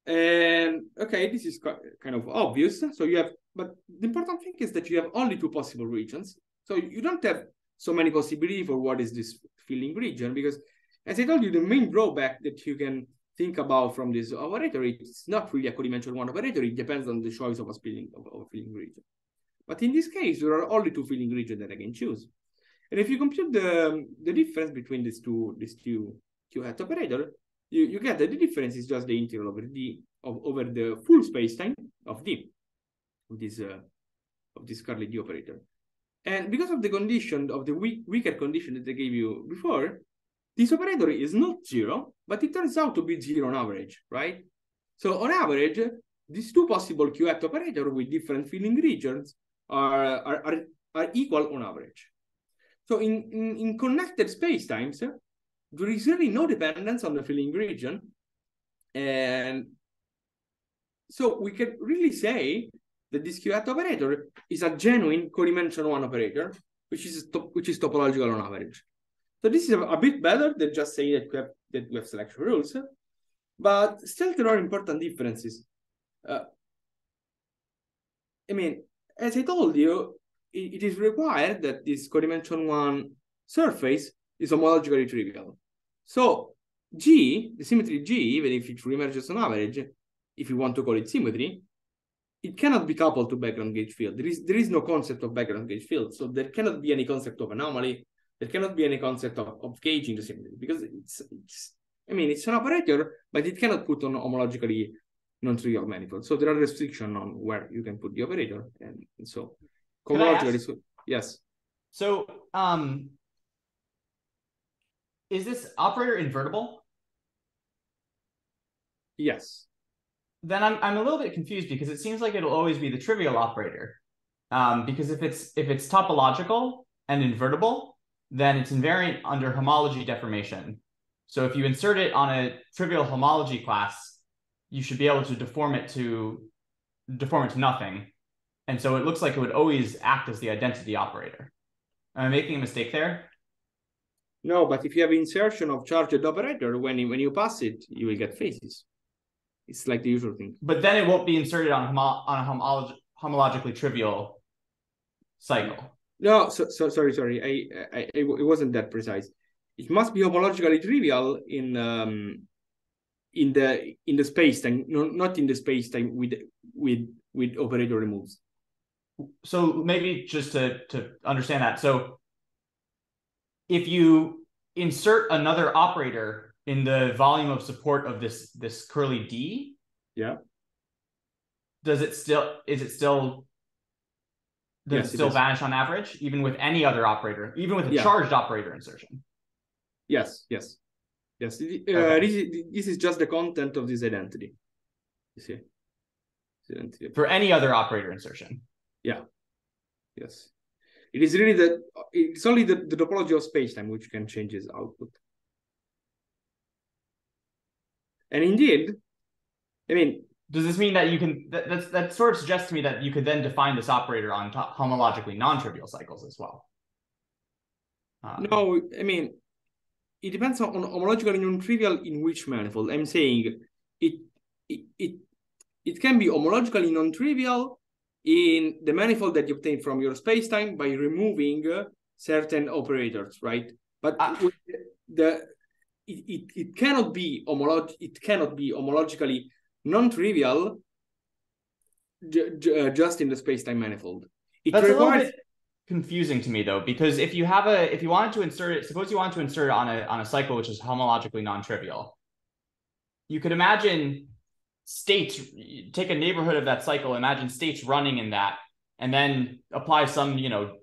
B: And okay, this is kind of obvious. So you have, but the important thing is that you have only two possible regions. So you don't have so many possibilities for what is this filling region because as I told you, the main drawback that you can think about from this operator, it's not really a codimension one operator, it depends on the choice of a filling of, of a filling region. But in this case, there are only two filling regions that I can choose. And if you compute the, the difference between these two these two Q hat operator, you, you get that the difference is just the integral over d of over the full spacetime of d of this uh, of this curly d operator. And because of the condition of the weak, weaker condition that I gave you before, this operator is not zero, but it turns out to be zero on average, right? So on average, these two possible Q hat operator with different filling regions are, are, are, are equal on average. So in, in, in connected spacetimes, there is really no dependence on the filling region. And so we can really say that this Q hat operator is a genuine co-dimension one operator, which is which is topological on average. So this is a, bit better than just saying that we have that we have selection rules, but still there are important differences. Uh, I mean, as I told you, it, it is required that this co-dimension one surface is homologically trivial. So G, the symmetry G, even if it reemerges on average, if you want to call it symmetry, it cannot be coupled to background gauge field. There is there is no concept of background gauge field, so there cannot be any concept of anomaly. There cannot be any concept of, of gauging the symmetry because it's it's. I mean, it's an operator, but it cannot put on homologically non-trivial manifold. So there are restrictions on where you can put the operator, and, and so homologically. So, yes.
C: So, um, is this operator invertible?
B: Yes.
C: Then I'm I'm a little bit confused because it seems like it'll always be the trivial operator. Um, because if it's if it's topological and invertible, then it's invariant under homology deformation. So if you insert it on a trivial homology class, you should be able to deform it to deform it to nothing. And so it looks like it would always act as the identity operator. Am I making a mistake there?
B: No, but if you have insertion of charged operator, when you, when you pass it, you will get phases. It's like the usual thing.
C: But then it won't be inserted on, homo- on a homolog- homologically trivial cycle.
B: No, so, so sorry, sorry. I, I, I, it wasn't that precise. It must be homologically trivial in um in the in the space time, no, not in the space time with with with operator removes.
C: So maybe just to to understand that. So if you insert another operator in the volume of support of this this curly d
B: yeah
C: does it still is it still yes, it still vanish on average even with any other operator even with a yeah. charged operator insertion
B: yes yes yes uh, okay. this, is, this is just the content of this identity you see
C: identity. for any other operator insertion
B: yeah yes it is really the it's only the, the topology of spacetime which can change its output. And indeed, I mean,
C: does this mean that you can that that's, that sort of suggests to me that you could then define this operator on top, homologically non-trivial cycles as well?
B: Um, no, I mean, it depends on, on homologically non-trivial in which manifold. I'm saying it it it, it can be homologically non-trivial in the manifold that you obtain from your spacetime by removing uh, certain operators, right? But uh, the it, it, it cannot be homolog it cannot be homologically non-trivial uh, just in the spacetime manifold.
C: It That's requires... a little bit confusing to me though, because if you have a if you wanted to insert it, suppose you want to insert it on a on a cycle which is homologically non-trivial, you could imagine states take a neighborhood of that cycle imagine states running in that and then apply some you know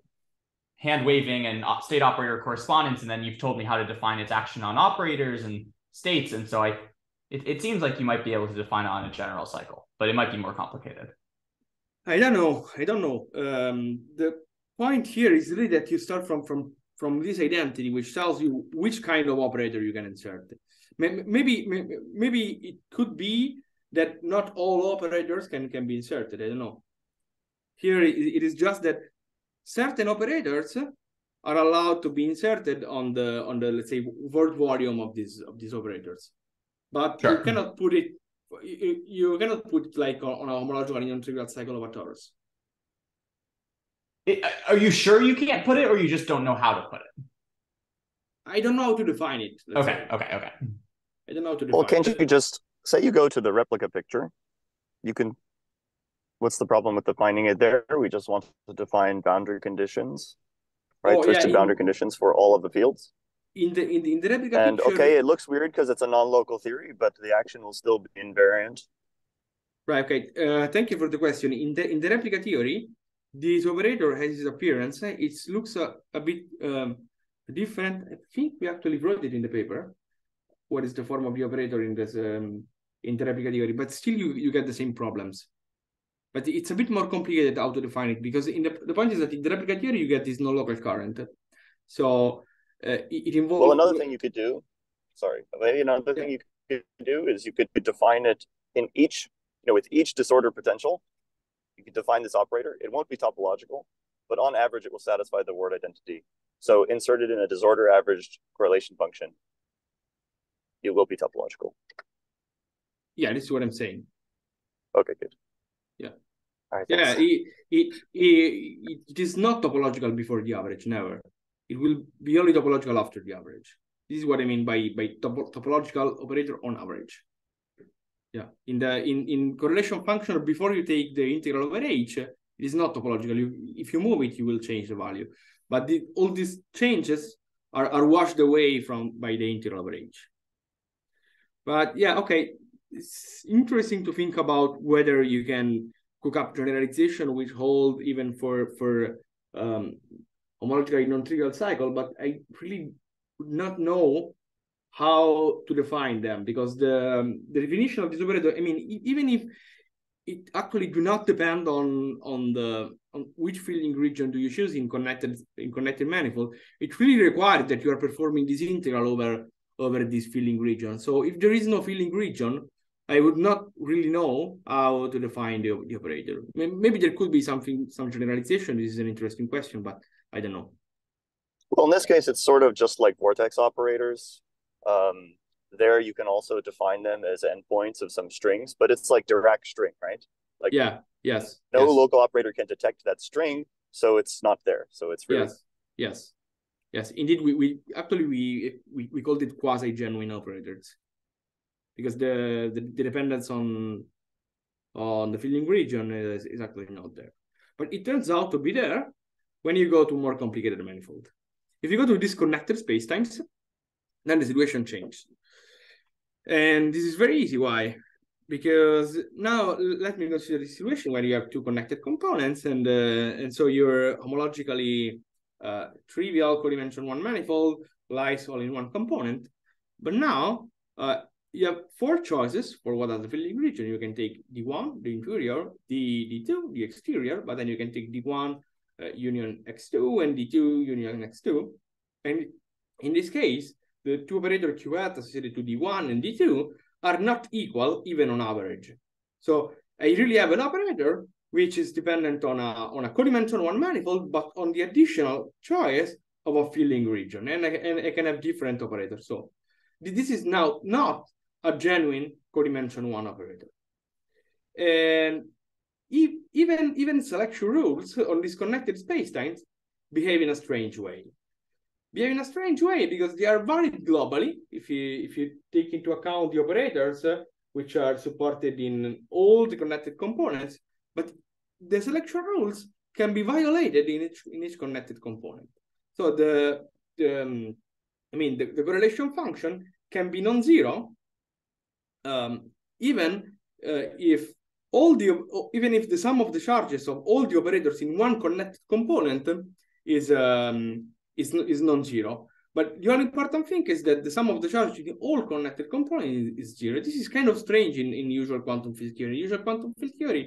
C: hand waving and state operator correspondence and then you've told me how to define its action on operators and states and so i it, it seems like you might be able to define it on a general cycle but it might be more complicated.
B: I don't know. I don't know. Um, the point here is really that you start from from from this identity which tells you which kind of operator you can insert. Maybe maybe it could be that not all operators can, can be inserted. I don't know. Here it is just that certain operators are allowed to be inserted on the on the let's say world volume of these of these operators, but sure. you cannot put it you, you cannot put it like on, on a homological non-trivial cycle of a torus.
C: Are you sure you can't put it, or you just don't know how to put it?
B: I don't know how to define it.
C: Okay, say. okay, okay.
B: I don't know how to define.
E: Well, can't it. you just say you go to the replica picture, you can, what's the problem with defining it there? We just want to define boundary conditions, right? Oh, Twisted yeah, boundary in, conditions for all of the fields.
B: In the, in the, in the replica
E: and
B: picture,
E: okay, it looks weird because it's a non-local theory, but the action will still be invariant.
B: Right, okay. Uh, thank you for the question. In the in the replica theory, this operator has its appearance. It looks a, a bit um, different. I think we actually wrote it in the paper. What is the form of the operator in this um, in the replica theory, but still you, you get the same problems. But it's a bit more complicated how to define it because in the, the point is that in the replica theory you get this no local current. So uh, it, involves.
E: Well, another thing you could do, sorry, maybe another thing you could do is you could define it in each you know, with each disorder potential, you can define this operator. It won't be topological, but on average, it will satisfy the Ward identity. So inserted in a disorder averaged correlation function, it will be topological.
B: Yeah, this is what I'm saying.
E: Okay, good.
B: Yeah.
E: Right.
B: Yeah, it, it, it, it is not topological before the average, never. It will be only topological after the average. This is what I mean by by topo topological operator on average. Yeah, in the in in correlation function before you take the integral over h, it is not topological. You, if you move it, you will change the value. But the, all these changes are are washed away from by the integral over h. But yeah, okay, it's interesting to think about whether you can cook up generalization which hold even for for um, homologically non-trivial cycle, but I really would not know how to define them because the um, the definition of this operator, I mean, even if it actually do not depend on on the on which filling region do you choose in connected in connected manifold, it really requires that you are performing this integral over over this filling region. So if there is no filling region, I would not really know how to define the, the operator. Maybe there could be something, some generalization. This is an interesting question, but I don't know.
E: Well, in this case, it's sort of just like vortex operators. Um, there, you can also define them as endpoints of some strings, but it's like Dirac string, right? Like
B: Yeah. Yes.
E: no
B: yes,
E: local operator can detect that string, so it's not there. So it's really
B: Yes. Yes. Yes. Indeed, we, we actually we we, we called it quasi genuine operators because the, the the dependence on on the filling region is, is actually not there. But it turns out to be there when you go to more complicated manifold. If you go to disconnected spacetimes, then the situation changes. And this is very easy. Why? Because now let me consider the situation where you have two connected components, and uh, and so your homologically uh, trivial codimension one manifold lies all in one component. But now uh, you have four choices for what are the filling region. You can take D1, the interior, D, D2, the exterior, but then you can take D1 uh, Uh, union X2 and D2 union X2. And in this case, the two operator Q hat associated to D1 and D2 are not equal even on average. So I really have an operator which is dependent on a on a codimension one manifold, but on the additional choice of a filling region, and I, and I can have different operators. So this is now not a genuine codimension one operator. And even even selection rules on disconnected spacetimes behave in a strange way. Behave in a strange way because they are valid globally if you if you take into account the operators uh, which are supported in all the connected components, but the selection rules can be violated in each in each connected component. So the, the um, I mean the, the correlation function can be non-zero um, even uh, if all the even if the sum of the charges of all the operators in one connected component is um, is is non-zero. But the only important thing is that the sum of the charges in all connected components is, zero. This is kind of strange in, in usual quantum field theory. Usual quantum field theory,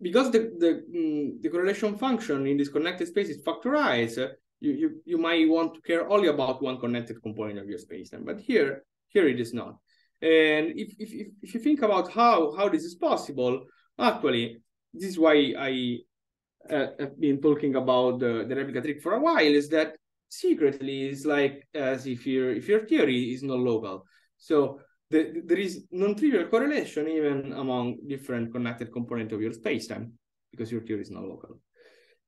B: because the the, mm, the correlation function in this connected space is factorized, you, you you might want to care only about one connected component of your spacetime. But here here it is not. And if, if, if, you think about how, how this is possible, actually, this is why I uh, have been talking about the, the replica trick for a while, is that secretly it's like as if your if your theory is not local. So the, there is non-trivial correlation even among different connected components of your spacetime because your theory is not local.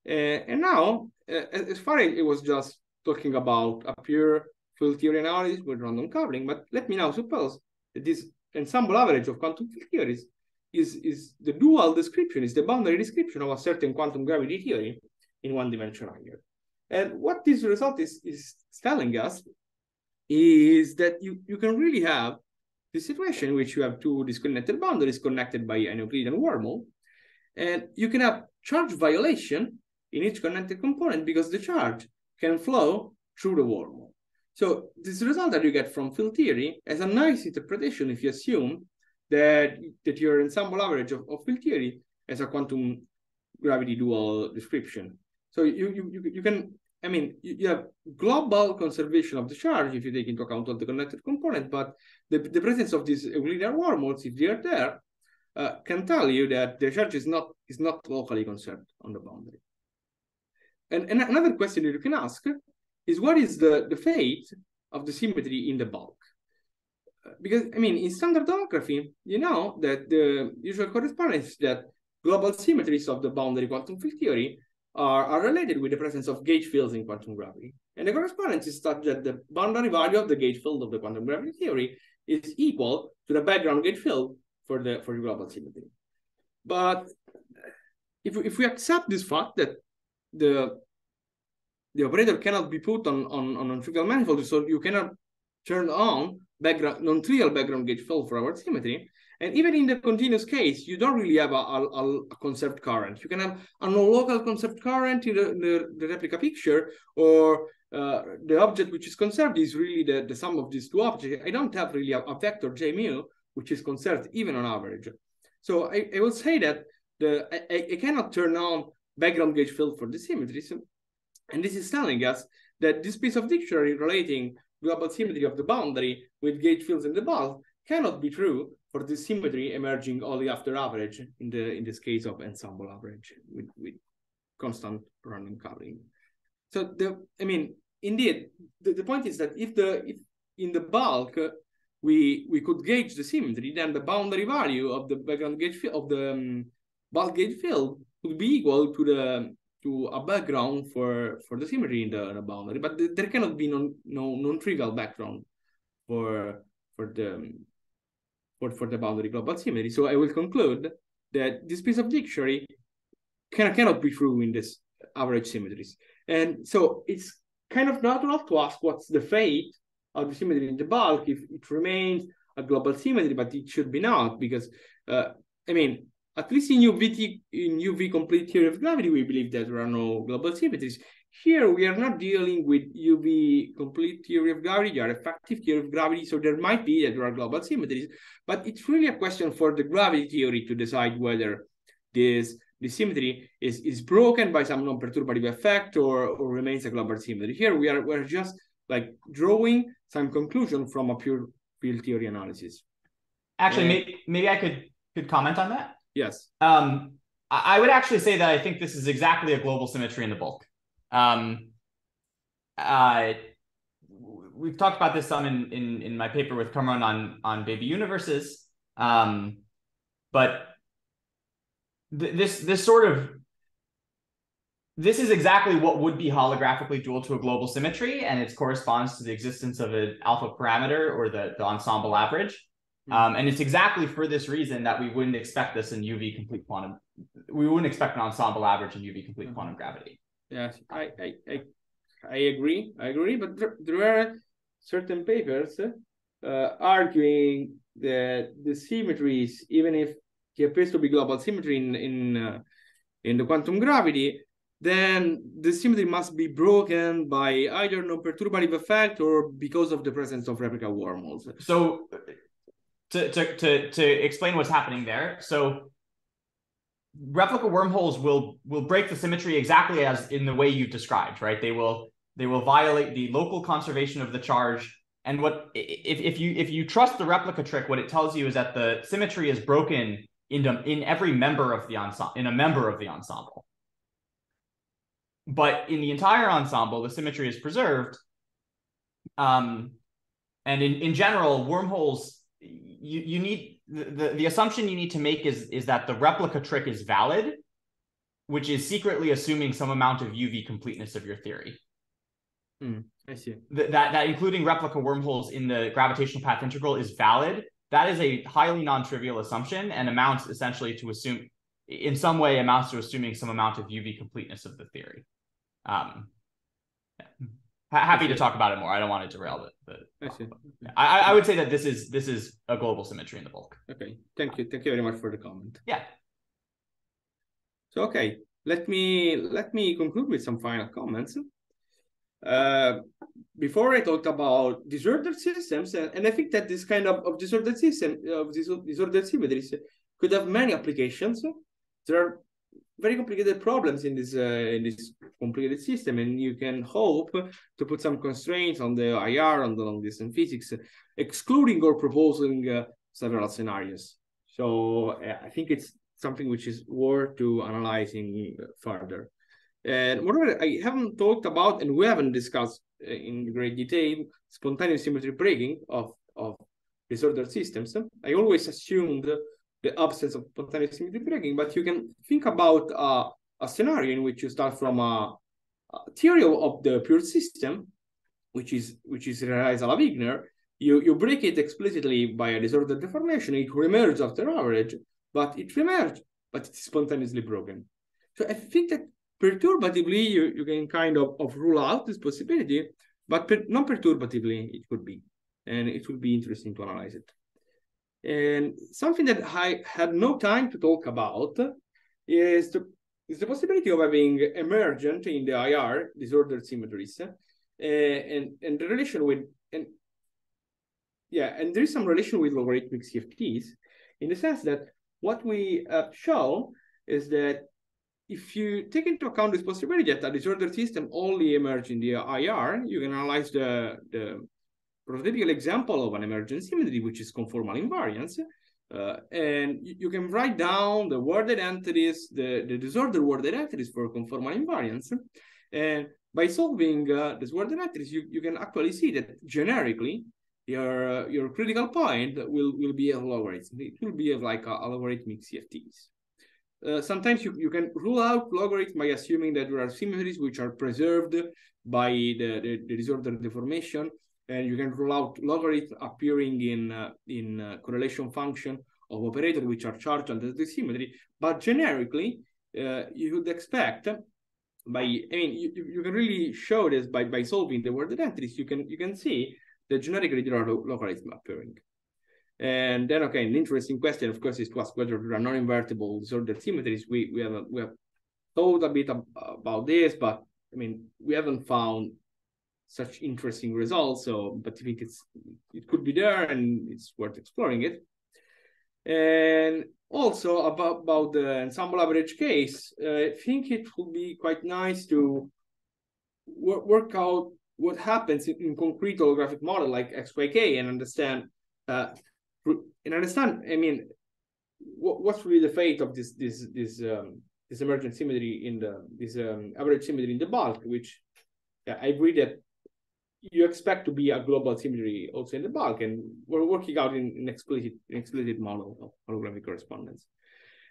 B: Uh, and now, uh, as far as it was just talking about a pure field theory analysis with random coupling, but let me now suppose this ensemble average of quantum field theories is, is the dual description, is the boundary description of a certain quantum gravity theory in one dimension here. And what this result is, is telling us is that you, you can really have this situation in which you have two disconnected boundaries connected by a Euclidean wormhole, and you can have charge violation in each connected component because the charge can flow through the wormhole. So this result that you get from field theory has a nice interpretation if you assume that, that your ensemble average of, of field theory has a quantum gravity dual description. So you, you, you, can, I mean, you, you have global conservation of the charge if you take into account all the connected components, but the, the presence of these Euclidean wormholes, if they are there, uh, can tell you that the charge is not is not locally conserved on the boundary. And, and another question that you can ask is what is the, the fate of the symmetry in the bulk? Because I mean, in standard holography, you know that the usual correspondence that global symmetries of the boundary quantum field theory are, are related with the presence of gauge fields in quantum gravity. And the correspondence is such that the boundary value of the gauge field of the quantum gravity theory is equal to the background gauge field for the for the global symmetry. But if, if we accept this fact that the the operator cannot be put on on on non-trivial manifold, so you cannot turn on background non-trivial background gauge field for our symmetry. And even in the continuous case, you don't really have a, a, a conserved current. You can have a non-local conserved current in the, the, the replica picture, or uh, the object which is conserved is really the, the sum of these two objects. I don't have really a, a vector J mu, which is conserved even on average. So I, I would say that the I, I cannot turn on background gauge field for the symmetries. And this is telling us that this piece of dictionary relating global symmetry of the boundary with gauge fields in the bulk cannot be true for the symmetry emerging only after average in the in this case of ensemble average with, with constant random coupling. So the I mean indeed the, the point is that if the if in the bulk we we could gauge the symmetry, then the boundary value of the background gauge field of the um, bulk gauge field would be equal to the to a background for for the symmetry in the, in the boundary, but th there cannot be no non-trivial background for for the for, for the boundary global symmetry. So I will conclude that this piece of dictionary can, cannot be true in this average symmetries. And so it's kind of natural to ask what's the fate of the symmetry in the bulk if it remains a global symmetry, but it should be not because uh, I mean, at least in UV, in UV complete theory of gravity, we believe that there are no global symmetries. Here, we are not dealing with UV complete theory of gravity or effective theory of gravity, so there might be that there are global symmetries, but it's really a question for the gravity theory to decide whether this, this symmetry is, is broken by some non-perturbative effect or, or remains a global symmetry. Here, we are we're just like drawing some conclusion from a pure field theory analysis.
C: Actually, maybe, maybe I could could comment on that.
B: Yes.
C: Um, I would actually say that I think this is exactly a global symmetry in the bulk. Um, uh, we've talked about this some in, in, in my paper with Cameron on, on baby universes. Um, but th this, this sort of, this is exactly what would be holographically dual to a global symmetry, and it corresponds to the existence of an alpha parameter or the, the ensemble average. Hmm. Um, and it's exactly for this reason that we wouldn't expect this in UV complete quantum. We wouldn't expect an ensemble average in UV complete hmm. quantum gravity.
B: Yes, I, I, I, I agree. I agree. But there, there are certain papers uh, arguing that the symmetries, even if it appears to be global symmetry in in uh, in the quantum gravity, then the symmetry must be broken by either non-perturbative effect or because of the presence of replica wormholes.
C: So, to to to to explain what's happening there, so replica wormholes will will break the symmetry exactly as in the way you've described, right? They will they will violate the local conservation of the charge. And what if, if you if you trust the replica trick, what it tells you is that the symmetry is broken into in every member of the ensemble in a member of the ensemble. But in the entire ensemble, the symmetry is preserved. Um, and in, in general, wormholes you you need the, the assumption you need to make is is that the replica trick is valid, which is secretly assuming some amount of UV completeness of your theory.
B: Hmm, I see.
C: Th- that that including replica wormholes in the gravitational path integral is valid. That is a highly non-trivial assumption and amounts essentially to assume in some way amounts to assuming some amount of UV completeness of the theory. Um, yeah happy to talk about it more. I don't want to derail it, but I, see. I, I would say that this is this is a global symmetry in the bulk.
B: Okay, thank you, thank you very much for the comment.
C: Yeah.
B: So okay, let me let me conclude with some final comments. Uh, before I talked about disordered systems, and, and I think that this kind of, of disordered system of disordered symmetries could have many applications. There are very complicated problems in this uh, in this complicated system, and you can hope to put some constraints on the IR on the long distance physics, excluding or proposing uh, several scenarios. So I think it's something which is worth to analyzing further. And moreover, I haven't talked about, and we haven't discussed uh, in great detail, spontaneous symmetry breaking of, of disordered systems. I always assumed the absence of spontaneous symmetry breaking, but you can think about uh, a scenario in which you start from a, a theory of the pure system, which is which is realized a la Wigner. You you break it explicitly by a disordered deformation. It reemerges after average, but it reemerges, but it's spontaneously broken. So I think that perturbatively you, you can kind of, of rule out this possibility, but per, non-perturbatively it could be. And it would be interesting to analyze it. And something that I had no time to talk about is the, is the possibility of having emergent in the IR disordered symmetries. Uh, and, and the relation with, and yeah, and there is some relation with logarithmic CFTs in the sense that what we uh, show is that if you take into account this possibility that a disordered system only emerge in the IR, you can analyze the, the prototypical example of an emergent symmetry, which is conformal invariance. Uh, and you, you, can write down the Ward identities, the, the disordered Ward identities for conformal invariance. And by solving uh, this Ward identities, you, you can actually see that generically, your uh, your critical point will, will be a logarithm. It will be like a, a logarithmic CFTs. Uh, sometimes you, you can rule out logarithms by assuming that there are symmetries which are preserved by the, the, the disordered deformation, and you can rule out logarithms appearing in uh, in uh, correlation function of operators which are charged under the symmetry. But generically, uh, you would expect by I mean you, you can really show this by by solving the Ward identities. You can you can see that generically there are logarithms appearing. And then, okay, an interesting question, of course, is to ask whether there are non-invertible disordered symmetries. We we have we have thought a bit about this, but I mean, we haven't found such interesting results. So, but I think it's it could be there, and it's worth exploring it. And also about about the ensemble average case, uh, I think it would be quite nice to work, work out what happens in, in concrete holographic model like SYK and understand uh, and understand. I mean, what, what's really the fate of this this this um, this emergent symmetry in the this um, average symmetry in the bulk, which yeah, I agree that you expect to be a global symmetry also in the bulk, and we're working out in an explicit an explicit model of holographic correspondence.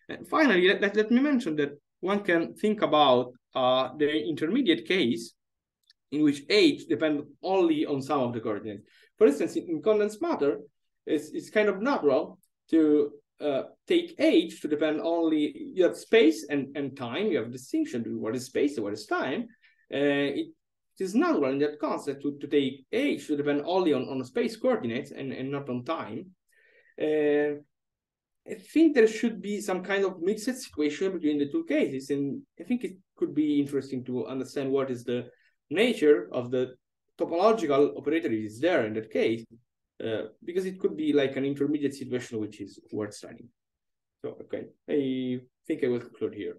B: And finally, let, let me mention that one can think about uh, the intermediate case in which h depends only on some of the coordinates. For instance, in, in condensed matter, it's, it's kind of natural to uh, take h to depend only, you have space and, and time, you have distinction between what is space and what is time. Uh, it, it is natural in that concept to, to take h to depend only on, on space coordinates and, and not on time. Uh, I think there should be some kind of mixed situation between the two cases, and I think it could be interesting to understand what is the nature of the topological operator is there in that case, uh, because it could be like an intermediate situation which is worth studying. So, okay, I think I will conclude here.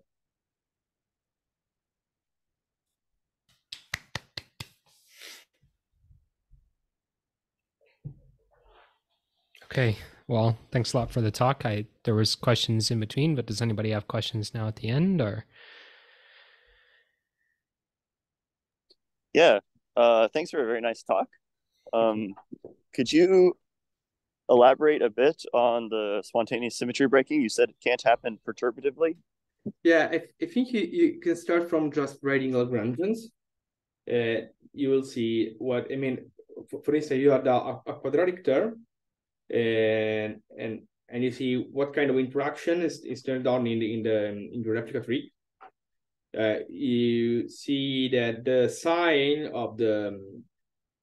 A: Okay, well, thanks a lot for the talk. I there was questions in between, but does anybody have questions now at the end or?
E: Yeah, uh, thanks for a very nice talk. Um, could you elaborate a bit on the spontaneous symmetry breaking? You said it can't happen perturbatively.
B: Yeah, I, I think you, you can start from just writing Lagrangians. Uh, you will see what I mean. For, for instance, you have a, a quadratic term, and and and you see what kind of interaction is, is turned on in the in the in the replica tree. Uh, you see that the sign of the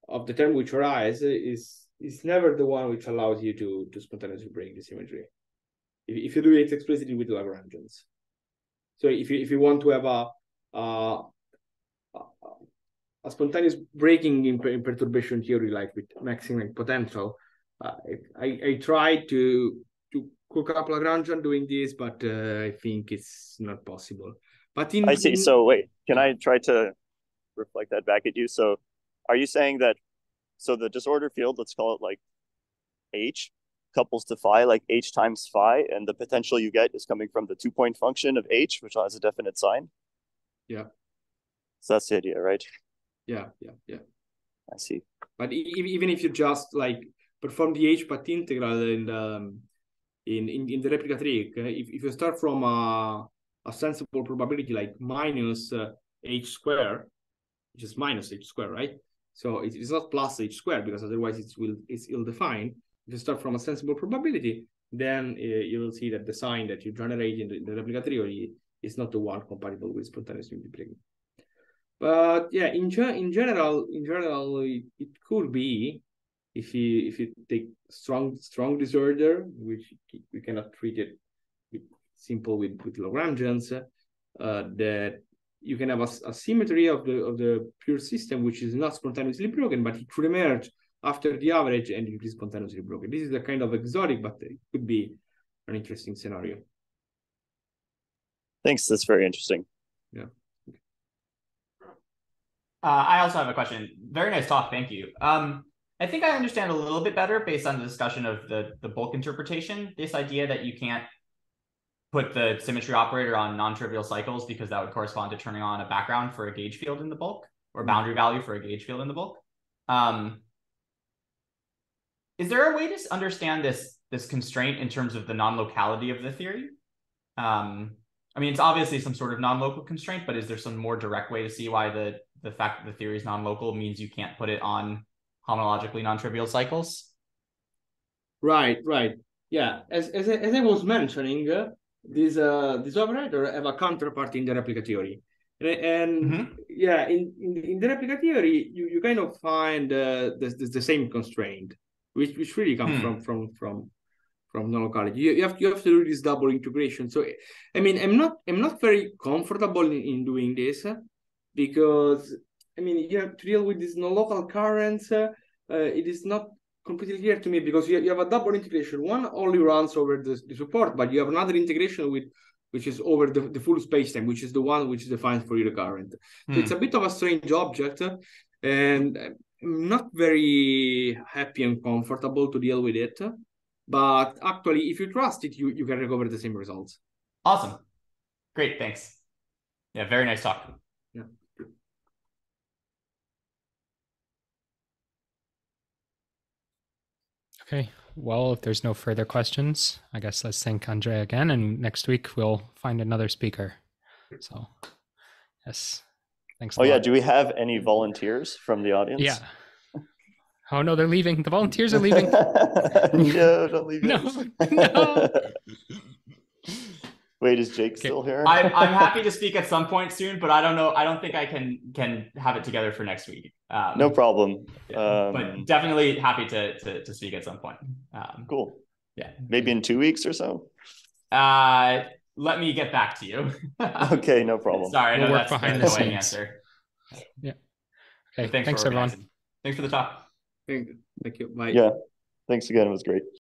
B: of the term which arises is is never the one which allows you to to spontaneously break the symmetry. If, if you do it explicitly with Lagrangians. So if you if you want to have a a, a spontaneous breaking in, in, perturbation theory, like with maximum potential, I I tried to to cook up Lagrangian doing this, but uh, I think it's not possible. But in
E: I see. So wait, can I try to reflect that back at you? So are you saying that so the disorder field, let's call it like H, couples to phi, like h times phi, and the potential you get is coming from the two point function of h, which has a definite sign.
B: Yeah.
E: So that's the idea, right?
B: Yeah, yeah, yeah.
E: I see.
B: But even if you just like perform the h path integral in the in, in, in the replica trick, if, if you start from a, a sensible probability like minus uh, h square, which is minus h square, right? So it is not plus h square because otherwise it will it's ill-defined. If you start from a sensible probability, then uh, you will see that the sign that you generate in the, the replica theory is not the one compatible with spontaneous multiplication. But yeah, in, ge in general, in general, it, it could be if you if you take strong strong disorder, which we cannot treat it with, simple with with Lagrangians, uh, that you can have a, a, symmetry of the of the pure system, which is not spontaneously broken, but it could emerge after the average and it is spontaneously broken. This is a kind of exotic, but it could be an interesting scenario.
E: Thanks. That's very interesting.
B: Yeah.
C: Uh, I also have a question. Very nice talk. Thank you. Um, I think I understand a little bit better based on the discussion of the, the bulk interpretation, this idea that you can't put the symmetry operator on non-trivial cycles because that would correspond to turning on a background for a gauge field in the bulk or boundary value for a gauge field in the bulk. Um, is there a way to understand this this constraint in terms of the non-locality of the theory? Um, I mean, it's obviously some sort of non-local constraint, but is there some more direct way to see why the the fact that the theory is non-local means you can't put it on homologically non-trivial cycles?
B: Right, right. Yeah, as as, as I was mentioning, uh, this uh, this operator have a counterpart in the replica theory, and, and mm-hmm. yeah, in, in in the replica theory, you, you kind of find uh, the, the, the same constraint, which which really comes hmm. from from from from non-locality. You, you have you have to do this double integration. So, I mean, I'm not I'm not very comfortable in, in doing this because I mean, you have to deal with these non-local currents. Uh, it is not completely clear to me because you, you have a double integration. One only runs over the, the support, but you have another integration with which is over the, the full spacetime, which is the one which is defined for your current. Hmm. So it's a bit of a strange object, and I'm not very happy and comfortable to deal with it. But actually, if you trust it, you, you can recover the same results.
C: Awesome. Great. Thanks. Yeah, very nice talk.
B: Yeah.
A: Okay. Well, if there's no further questions, I guess let's thank Andrea again. And next week we'll find another speaker. So, yes. Thanks.
E: Oh, yeah. Do we have any volunteers from the audience?
A: Yeah. Oh, no, they're leaving. The volunteers are leaving.
E: no, don't leave.
A: No, no.
E: Wait, is Jake okay. still here?
C: I, I'm happy to speak at some point soon, but I don't know. I don't think I can can have it together for next week.
E: Um, no problem.
C: Yeah, um, but definitely happy to, to, to speak at some point. Um,
E: cool.
C: Yeah.
E: Maybe in two weeks or so.
C: Uh, let me get back to you.
E: okay, no problem.
C: Sorry, we'll work behind the scenes. answer.
A: Yeah. Okay.
C: thanks,
A: thanks
C: for
A: everyone.
C: Thanks for the talk.
B: Thank, thank you. Bye.
E: Yeah. Thanks again. It was great.